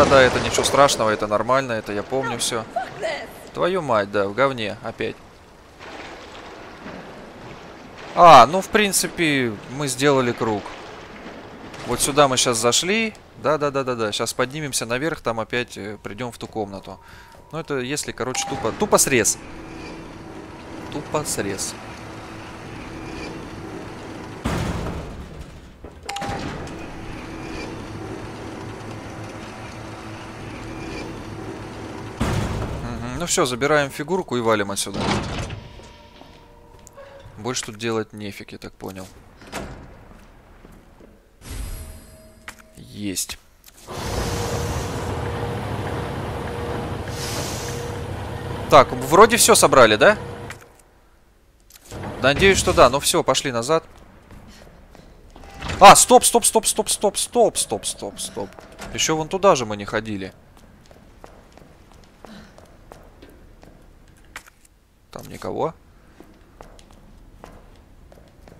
Да, да, это ничего страшного, это нормально, это я помню все. Твою мать, да, в говне опять. А, ну в принципе мы сделали круг. Вот сюда мы сейчас зашли. Да-да-да-да-да. Сейчас поднимемся наверх, там опять э, придем в ту комнату. Ну это если, короче, тупо... Тупо срез. Тупо срез. Ну все, забираем фигурку и валим отсюда. Больше тут делать нефиг, я так понял. Есть. Так, вроде все собрали, да? Надеюсь, что да. Ну все, пошли назад. А, стоп, стоп, стоп, стоп, стоп, стоп, стоп, стоп, стоп. Еще вон туда же мы не ходили. Там никого.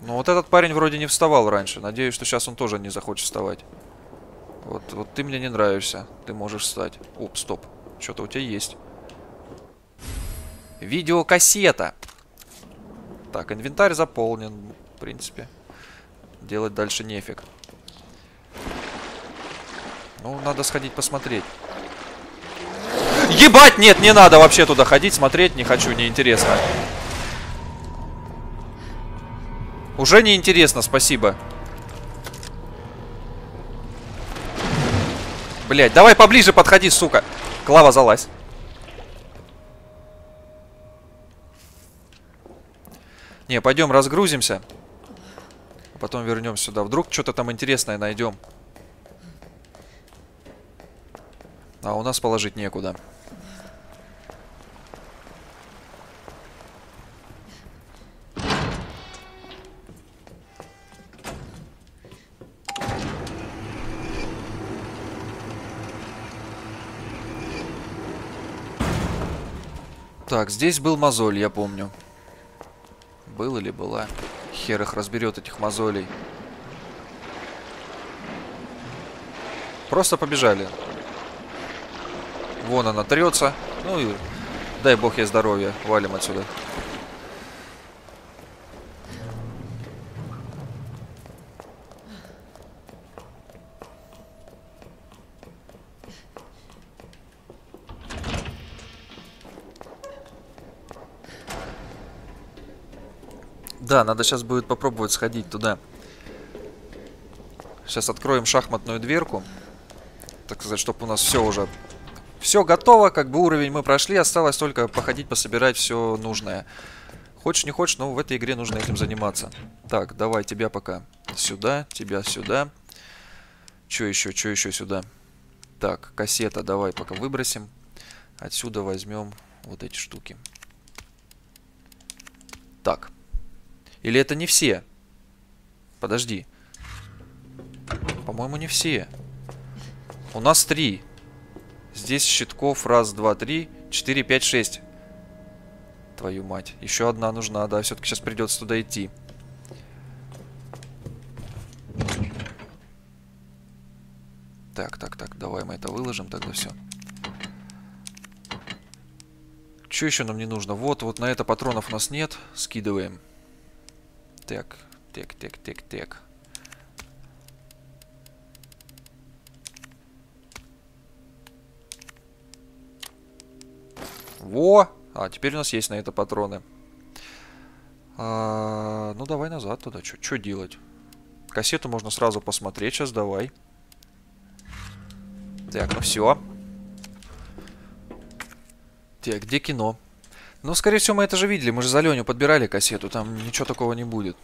Ну вот этот парень вроде не вставал раньше. Надеюсь, что сейчас он тоже не захочет вставать. Вот, вот ты мне не нравишься. Ты можешь встать. Оп, стоп. Что-то у тебя есть. Видеокассета. Так, инвентарь заполнен. В принципе. Делать дальше нефиг. Ну, надо сходить посмотреть. Ебать, нет, не надо вообще туда ходить, смотреть не хочу, неинтересно. Уже неинтересно, спасибо. Блять, давай поближе подходи, сука. Клава, залазь. Не, пойдем разгрузимся. Потом вернемся сюда. Вдруг что-то там интересное найдем. А у нас положить некуда. Так, здесь был мозоль, я помню. Был или была? Хер их разберет, этих мозолей. Просто побежали. Вон она трется. Ну и дай бог ей здоровья. Валим отсюда. Да, надо сейчас будет попробовать сходить туда. Сейчас откроем шахматную дверку. Так сказать, чтобы у нас все уже все готово, как бы уровень мы прошли. Осталось только походить, пособирать все нужное. Хочешь, не хочешь, но в этой игре нужно этим заниматься. Так, давай тебя пока сюда, тебя сюда. Что еще, что еще сюда? Так, кассета давай пока выбросим. Отсюда возьмем вот эти штуки. Так. Или это не все? Подожди. По-моему, не все. У нас три. Здесь щитков раз, два, три, четыре, пять, шесть. Твою мать. Еще одна нужна, да. Все-таки сейчас придется туда идти. Так, так, так. Давай мы это выложим тогда все. Что еще нам не нужно? Вот, вот на это патронов у нас нет. Скидываем. Так, так, так, так, так. Во! А, теперь у нас есть на это патроны. А, ну, давай назад туда. Что делать? Кассету можно сразу посмотреть. Сейчас давай. Так, ну все. Так, где кино? Ну, скорее всего, мы это же видели. Мы же за Леню подбирали кассету. Там ничего такого не будет.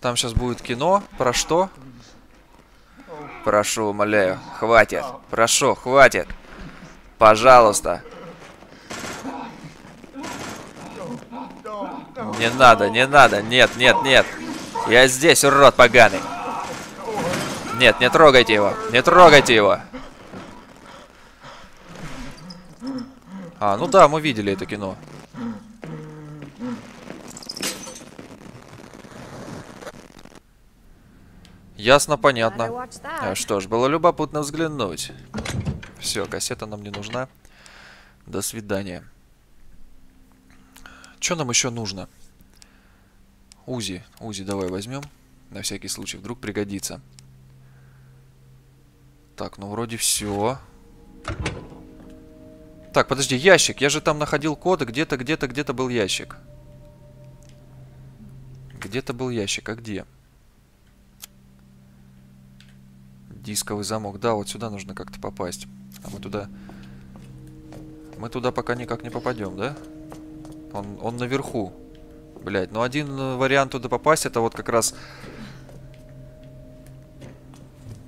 Там сейчас будет кино. Про что? Прошу, умоляю. Хватит. Прошу, хватит. Пожалуйста. Не надо, не надо. Нет, нет, нет. Я здесь, урод поганый. Нет, не трогайте его. Не трогайте его. А, ну да, мы видели это кино. Ясно, понятно. А что ж, было любопытно взглянуть. Все, кассета нам не нужна. До свидания. Что нам еще нужно? Узи. Узи давай возьмем. На всякий случай, вдруг пригодится. Так, ну вроде все. Так, подожди, ящик. Я же там находил коды. Где-то, где-то, где-то был ящик. Где-то был ящик. А где? Дисковый замок. Да, вот сюда нужно как-то попасть. А мы туда... Мы туда пока никак не попадем, да? Он, он наверху. Блять, ну один вариант туда попасть, это вот как раз...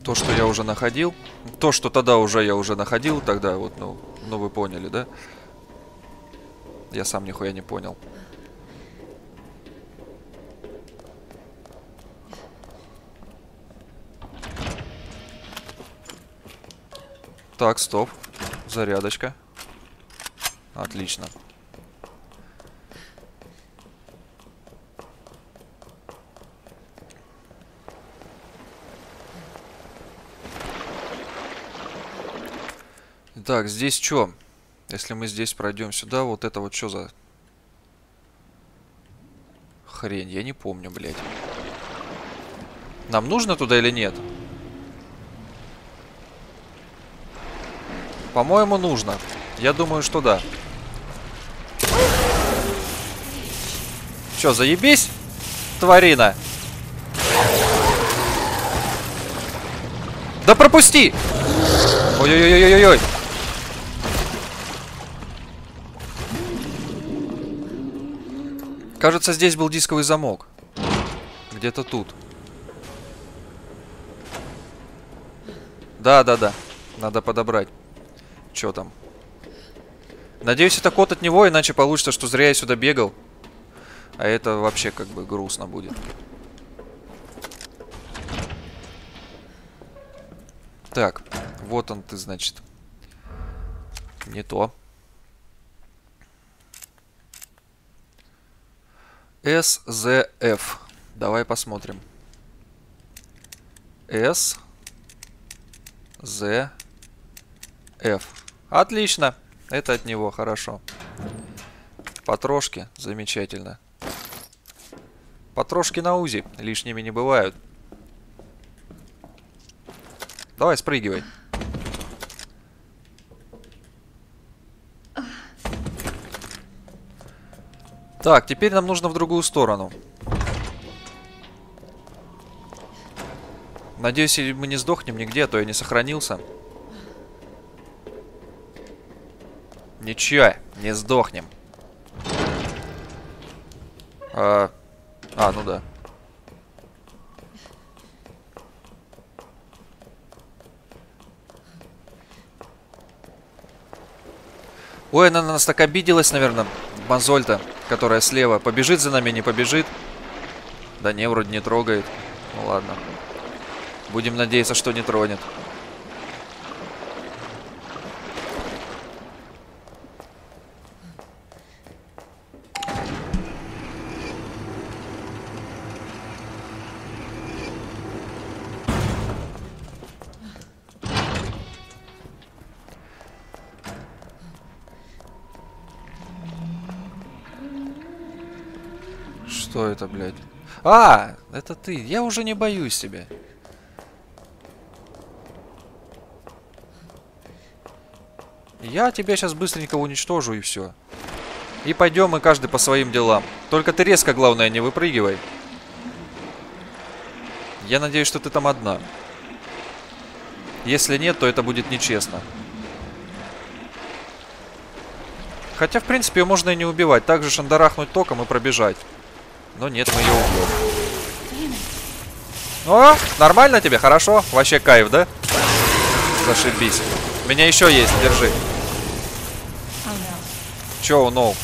То, что я уже находил. То, что тогда уже я уже находил, тогда вот, ну, ну вы поняли, да? Я сам нихуя не понял. Так, стоп. Зарядочка. Отлично. Так, здесь что? Если мы здесь пройдем сюда, вот это вот что за хрень? Я не помню, блядь. Нам нужно туда или нет? По-моему, нужно. Я думаю, что да. Че, заебись, тварина? Да пропусти! Ой-ой-ой-ой-ой-ой! Кажется, здесь был дисковый замок. Где-то тут. Да, да, да. Надо подобрать. Что там? Надеюсь, это код от него, иначе получится, что зря я сюда бегал. А это вообще как бы грустно будет. Так, вот он ты, значит. Не то. SZF. Давай посмотрим. S Z F. Отлично. Это от него, хорошо. Потрошки, замечательно. Потрошки на УЗИ, лишними не бывают. Давай, спрыгивай. Так, теперь нам нужно в другую сторону. Надеюсь, мы не сдохнем нигде, а то я не сохранился. Ничего, не сдохнем. А, а, ну да. Ой, она на нас так обиделась, наверное, Мазольта, которая слева. Побежит за нами, не побежит? Да не, вроде не трогает. Ну ладно. Будем надеяться, что не тронет. Что это, блядь? А, это ты. Я уже не боюсь тебя. Я тебя сейчас быстренько уничтожу и все. И пойдем мы каждый по своим делам. Только ты резко, главное, не выпрыгивай. Я надеюсь, что ты там одна. Если нет, то это будет нечестно. Хотя, в принципе, можно и не убивать. Также шандарахнуть током и пробежать. Но нет, мы ее убьем. О, нормально тебе? Хорошо? Вообще кайф, да? Зашибись. У меня еще есть, держи. Че у Ноу?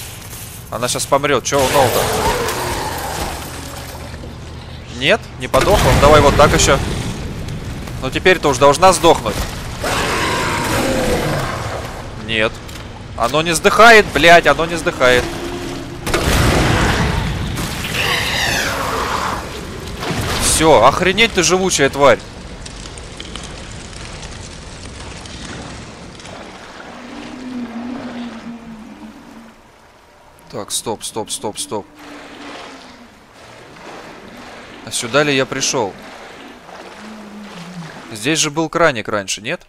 Она сейчас помрет. Че у Ноу-то? Нет? Не подохла? Ну, давай вот так еще. Ну теперь-то уж должна сдохнуть. Нет. Оно не сдыхает, блядь, оно не сдыхает. Все, охренеть ты живучая тварь. Так, стоп, стоп, стоп, стоп. А сюда ли я пришел? Здесь же был краник раньше, нет?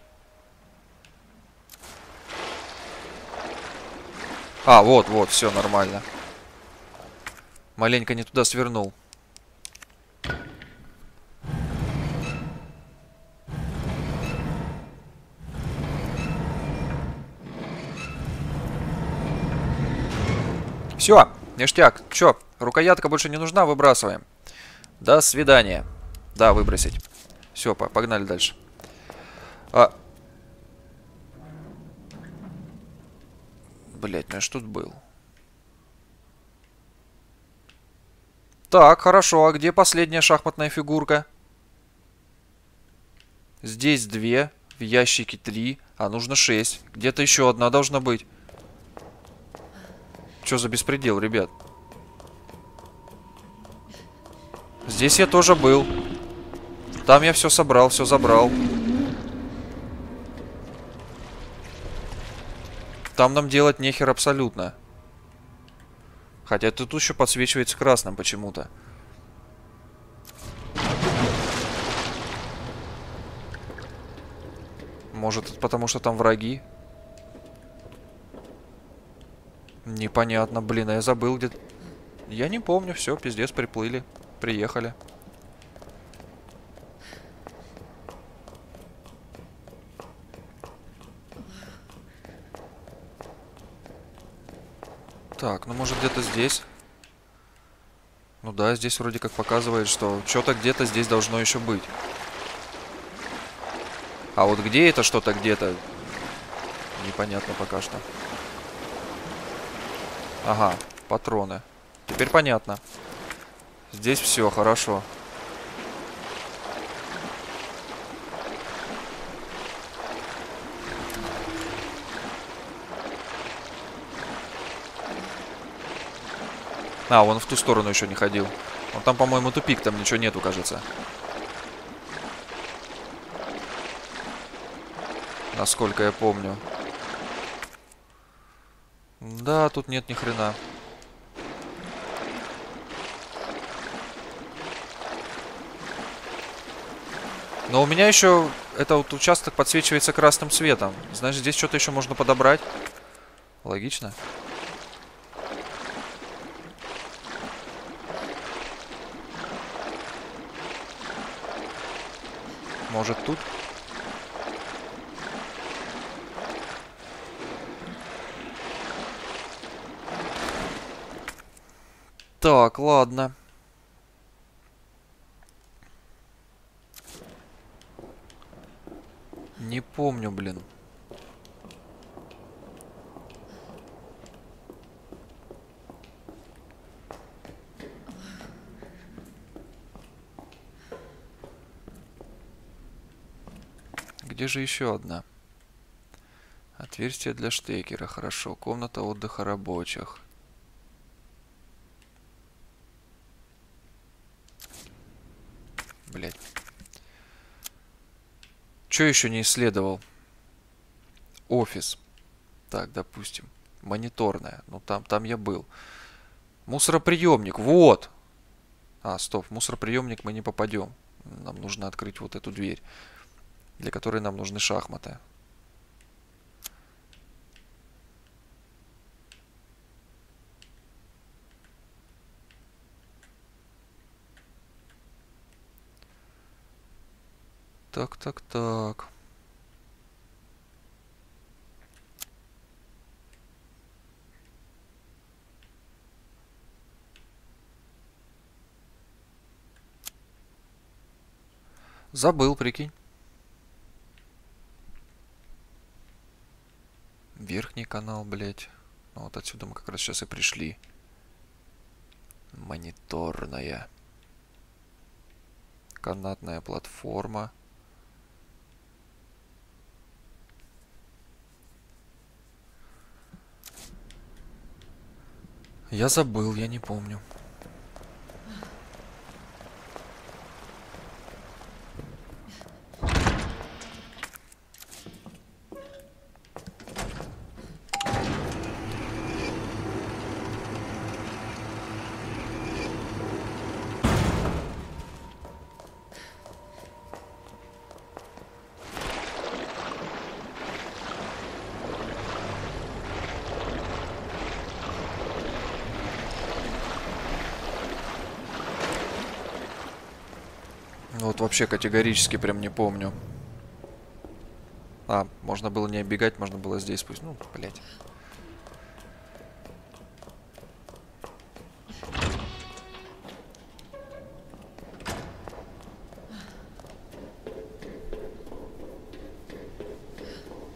А, вот, вот, все нормально. Маленько не туда свернул. Все, ништяк. Че, рукоятка больше не нужна, выбрасываем. До свидания. Да, выбросить. Все, погнали дальше. А... Блять, ну я ж тут был. Так, хорошо. А где последняя шахматная фигурка? Здесь две. В ящике три. А нужно шесть. Где-то еще одна должна быть. Что за беспредел, ребят? Здесь я тоже был. Там я все собрал, все забрал. Там нам делать нехер абсолютно. Хотя тут еще подсвечивается красным почему-то. Может, потому что там враги? Непонятно, блин, а я забыл где... Я не помню, все, пиздец, приплыли, приехали. Так, ну может где-то здесь. Ну да, здесь вроде как показывает, что что-то где-то здесь должно еще быть. А вот где это что-то где-то, непонятно пока что. Ага, патроны. Теперь понятно. Здесь все хорошо. А, он в ту сторону еще не ходил. Он там, по-моему, тупик, там ничего нету, кажется. Насколько я помню. Да, тут нет ни хрена. Но у меня еще этот вот участок подсвечивается красным цветом. Значит, здесь что-то еще можно подобрать. Логично. Может, тут? Так, ладно. Не помню, блин. Где же еще одна? Отверстие для штекера, хорошо. Комната отдыха рабочих. Блять. Что еще не исследовал? Офис. Так, допустим. Мониторная. Ну, там, там я был. Мусороприемник. Вот. А, стоп. Мусороприемник мы не попадем. Нам нужно открыть вот эту дверь, для которой нам нужны шахматы. Так, так, так. Забыл, прикинь. Верхний канал, блядь. Ну, вот отсюда мы как раз сейчас и пришли. Мониторная. Канатная платформа. Я забыл, я не помню. Вот вообще категорически прям не помню. А, можно было не оббегать, можно было здесь пусть. Ну, блядь.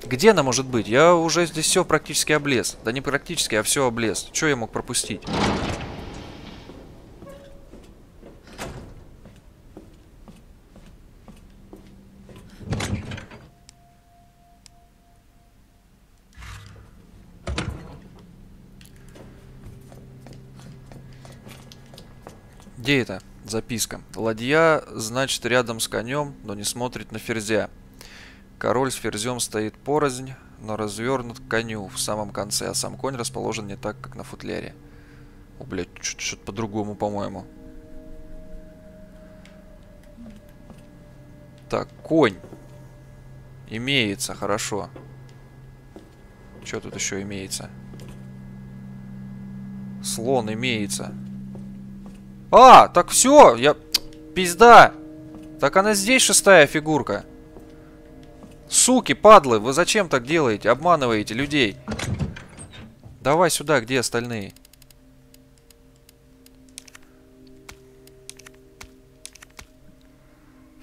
Где она может быть? Я уже здесь все практически облез. Да не практически, а все облез. Что я мог пропустить? Где это? Записка. Ладья, значит, рядом с конем, но не смотрит на ферзя. Король с ферзем стоит порознь, но развернут к коню в самом конце, а сам конь расположен не так, как на футляре. О, блядь, что-то по-другому, по-моему. Так, конь. Имеется, хорошо. Что тут еще имеется? Слон имеется. А, так все, я... Пизда. Так она здесь шестая фигурка. Суки, падлы, вы зачем так делаете? Обманываете людей. Давай сюда, где остальные?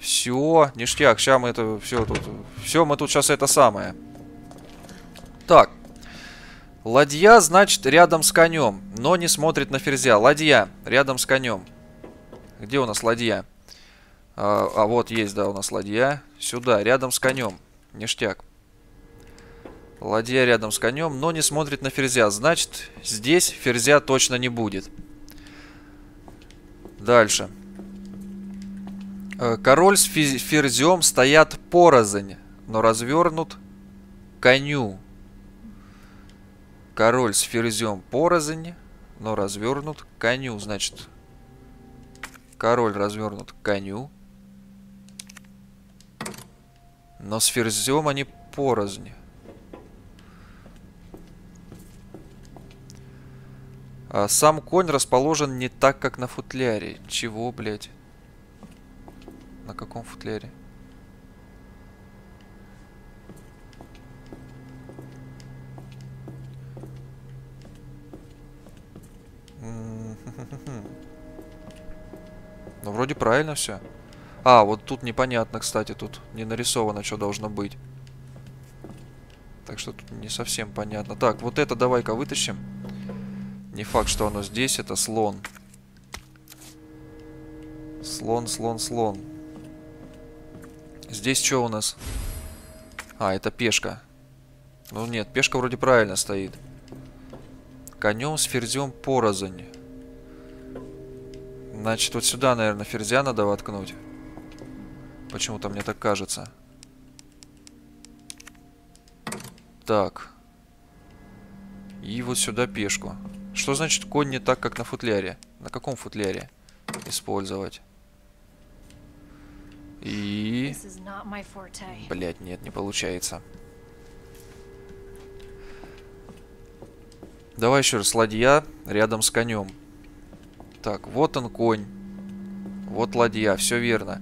Все, ништяк, сейчас мы это все тут... Все, мы тут сейчас это самое. Так. Ладья, значит, рядом с конем, но не смотрит на ферзя. Ладья, рядом с конем. Где у нас ладья? А, а вот есть, да, у нас ладья. Сюда, рядом с конем. Ништяк. Ладья рядом с конем, но не смотрит на ферзя. Значит, здесь ферзя точно не будет. Дальше. Э, король с ферзем стоят порознь, но развернут коню. Король с ферзем порознь, но развернут коню. Значит, король развернут коню. Но с ферзем они порознь. А сам конь расположен не так, как на футляре. Чего, блядь? На каком футляре? Ну, вроде правильно все. А, вот тут непонятно, кстати, тут не нарисовано, что должно быть. Так что тут не совсем понятно. Так, вот это давай-ка вытащим. Не факт, что оно здесь, это слон. Слон, слон, слон. Здесь что у нас? А, это пешка. Ну нет, пешка вроде правильно стоит. Конем с ферзем порознь. Значит, вот сюда, наверное, ферзя надо воткнуть. Почему-то мне так кажется. Так. И вот сюда пешку. Что значит конь не так, как на футляре? На каком футляре использовать? И... Блять, нет, не получается. Давай еще раз. Ладья рядом с конем. Так, вот он конь. Вот ладья, все верно.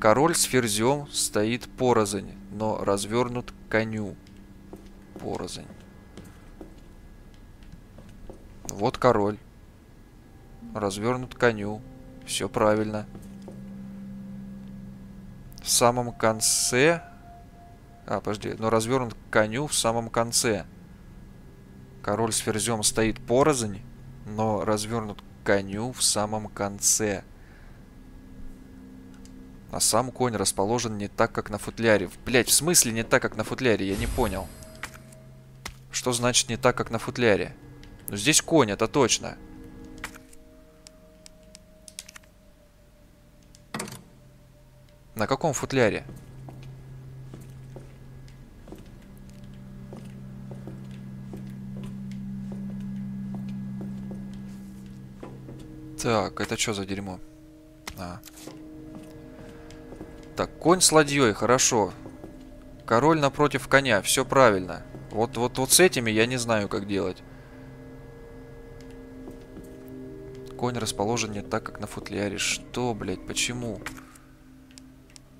Король с ферзем стоит порознь, но развернут коню. Порознь. Вот король. Развернут коню. Все правильно. В самом конце... А, подожди. Но развернут коню в самом конце. Король с ферзем стоит порознь, но развернут коню в самом конце. А сам конь расположен не так, как на футляре. Блять, в смысле не так, как на футляре? Я не понял. Что значит не так, как на футляре? Ну здесь конь, это точно. На каком футляре? Так, это что за дерьмо? А. Так, конь с ладьей, хорошо. Король напротив коня, все правильно. Вот, вот, вот с этими я не знаю, как делать. Конь расположен не так, как на футляре. Что, блядь, почему?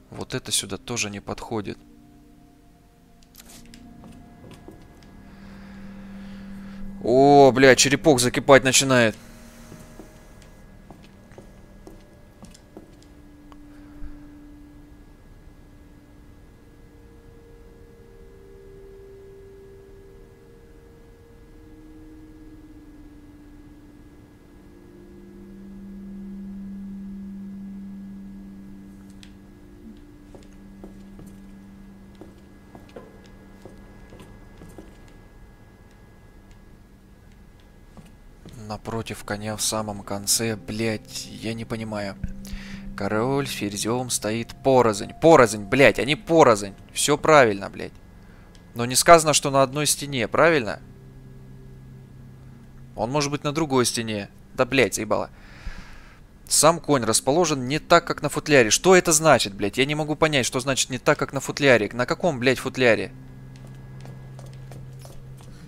Вот это сюда тоже не подходит. О, блядь, черепок закипать начинает. Напротив коня в самом конце, блядь, я не понимаю. Король с ферзем стоит порознь. Порознь, блядь, они порознь. Все правильно, блядь. Но не сказано, что на одной стене, правильно? Он может быть на другой стене. Да, блядь, заебало. Сам конь расположен не так, как на футляре. Что это значит, блядь? Я не могу понять, что значит не так, как на футляре. На каком, блядь, футляре?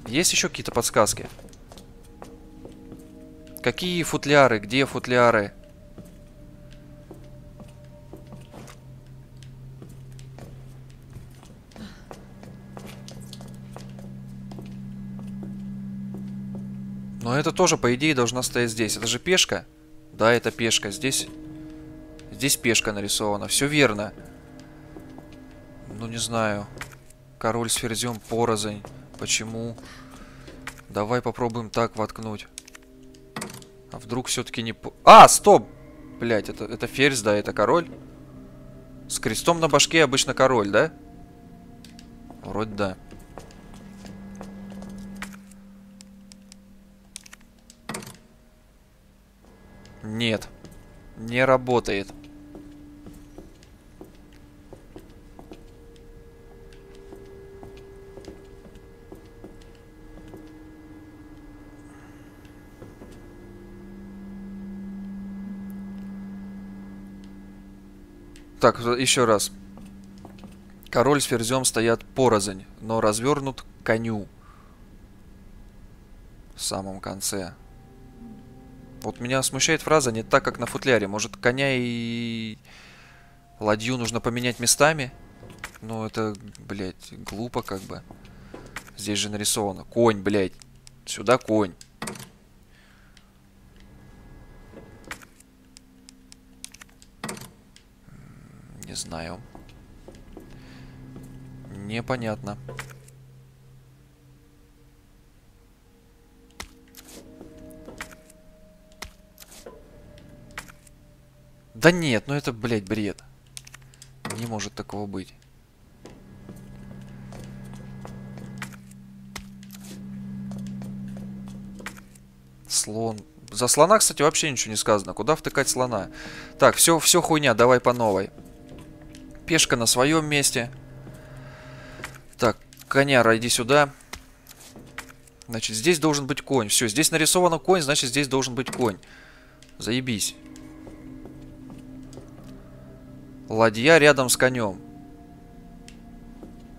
Есть еще какие-то подсказки? Какие футляры? Где футляры? Но это тоже, по идее, должна стоять здесь. Это же пешка? Да, это пешка. Здесь... Здесь пешка нарисована. Все верно. Ну, не знаю. Король с ферзем порознь. Почему? Давай попробуем так воткнуть. А вдруг все-таки не... А, стоп! Блять, это, это ферзь, да, это король. С крестом на башке обычно король, да? Вроде да. Нет. Не работает. Так, еще раз. Король с ферзем стоят порознь, но развернут коню. В самом конце. Вот меня смущает фраза не так, как на футляре. Может, коня и ладью нужно поменять местами? Ну, это, блядь, глупо как бы. Здесь же нарисовано. Конь, блядь. Сюда конь. Знаю. Непонятно. Да нет, ну это, блядь, бред. Не может такого быть. Слон. За слона, кстати, вообще ничего не сказано. Куда втыкать слона? Так, все, все хуйня, давай по новой. Пешка на своем месте. Так, коняра, иди сюда. Значит, здесь должен быть конь. Все, здесь нарисовано конь, значит, здесь должен быть конь. Заебись. Ладья рядом с конем.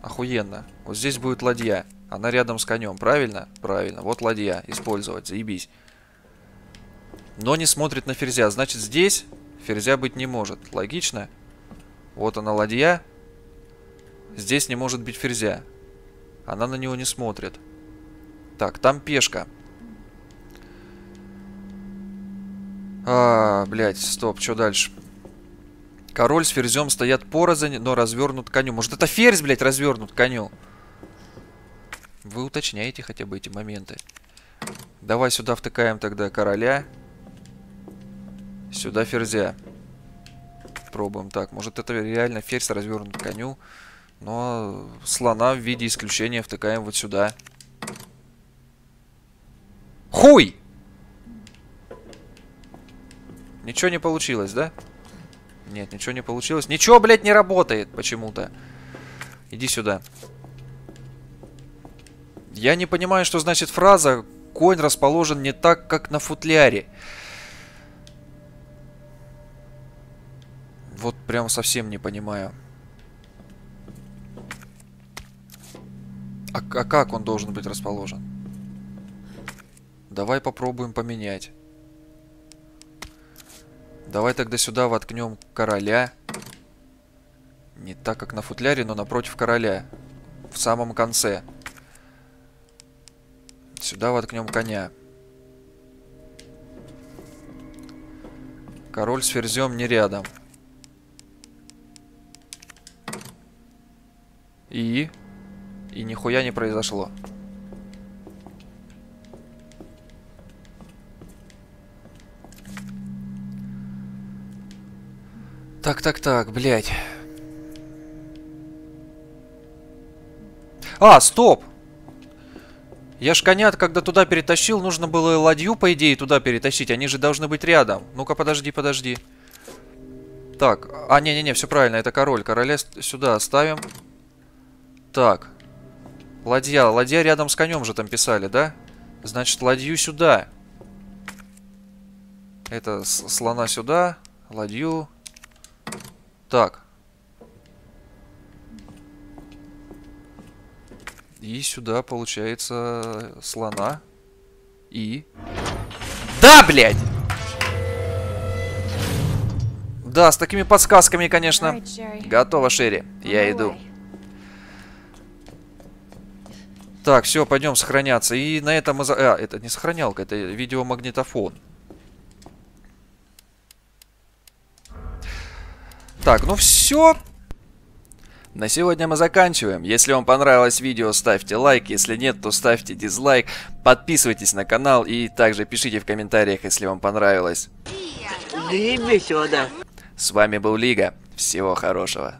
Охуенно. Вот здесь будет ладья. Она рядом с конем, правильно? Правильно. Вот ладья. Использовать. Заебись. Но не смотрит на ферзя. Значит, здесь ферзя быть не может. Логично? Вот она ладья. Здесь не может быть ферзя. Она на него не смотрит. Так, там пешка. А, блядь, стоп, что дальше? Король с ферзем стоят порознь, но развернут коню. Может, это ферзь, блядь, развернут коню? Вы уточняете хотя бы эти моменты. Давай сюда втыкаем тогда короля. Сюда ферзя. Пробуем. Так, может, это реально ферзь развернут коню. Но слона в виде исключения втыкаем вот сюда. Хуй! Ничего не получилось, да? Нет, ничего не получилось. Ничего, блядь, не работает почему-то. Иди сюда. Я не понимаю, что значит фраза «Конь расположен не так, как на футляре». Вот прям совсем не понимаю. А, а как он должен быть расположен? Давай попробуем поменять. Давай тогда сюда воткнем короля. Не так, как на футляре, но напротив короля. В самом конце. Сюда воткнем коня. Король с ферзем не рядом. И? И нихуя не произошло. Так, так, так, блядь. А, стоп! Я ж коня, когда туда перетащил, нужно было ладью, по идее, туда перетащить. Они же должны быть рядом. Ну-ка, подожди, подожди. Так, а, не-не-не, все правильно, это король. Короля сюда ставим. Так. Ладья. Ладья рядом с конем же там писали, да? Значит, ладью сюда. Это слона сюда. Ладью. Так. И сюда, получается, слона. И... Да, блядь! Да, с такими подсказками, конечно. Готово, Шерри. Я иду. Так, все, пойдем сохраняться. И на этом мы... За... А, это не сохранялка, это видеомагнитофон. Так, ну все. На сегодня мы заканчиваем. Если вам понравилось видео, ставьте лайк. Если нет, то ставьте дизлайк. Подписывайтесь на канал и также пишите в комментариях, если вам понравилось. С вами был Лига. Всего хорошего.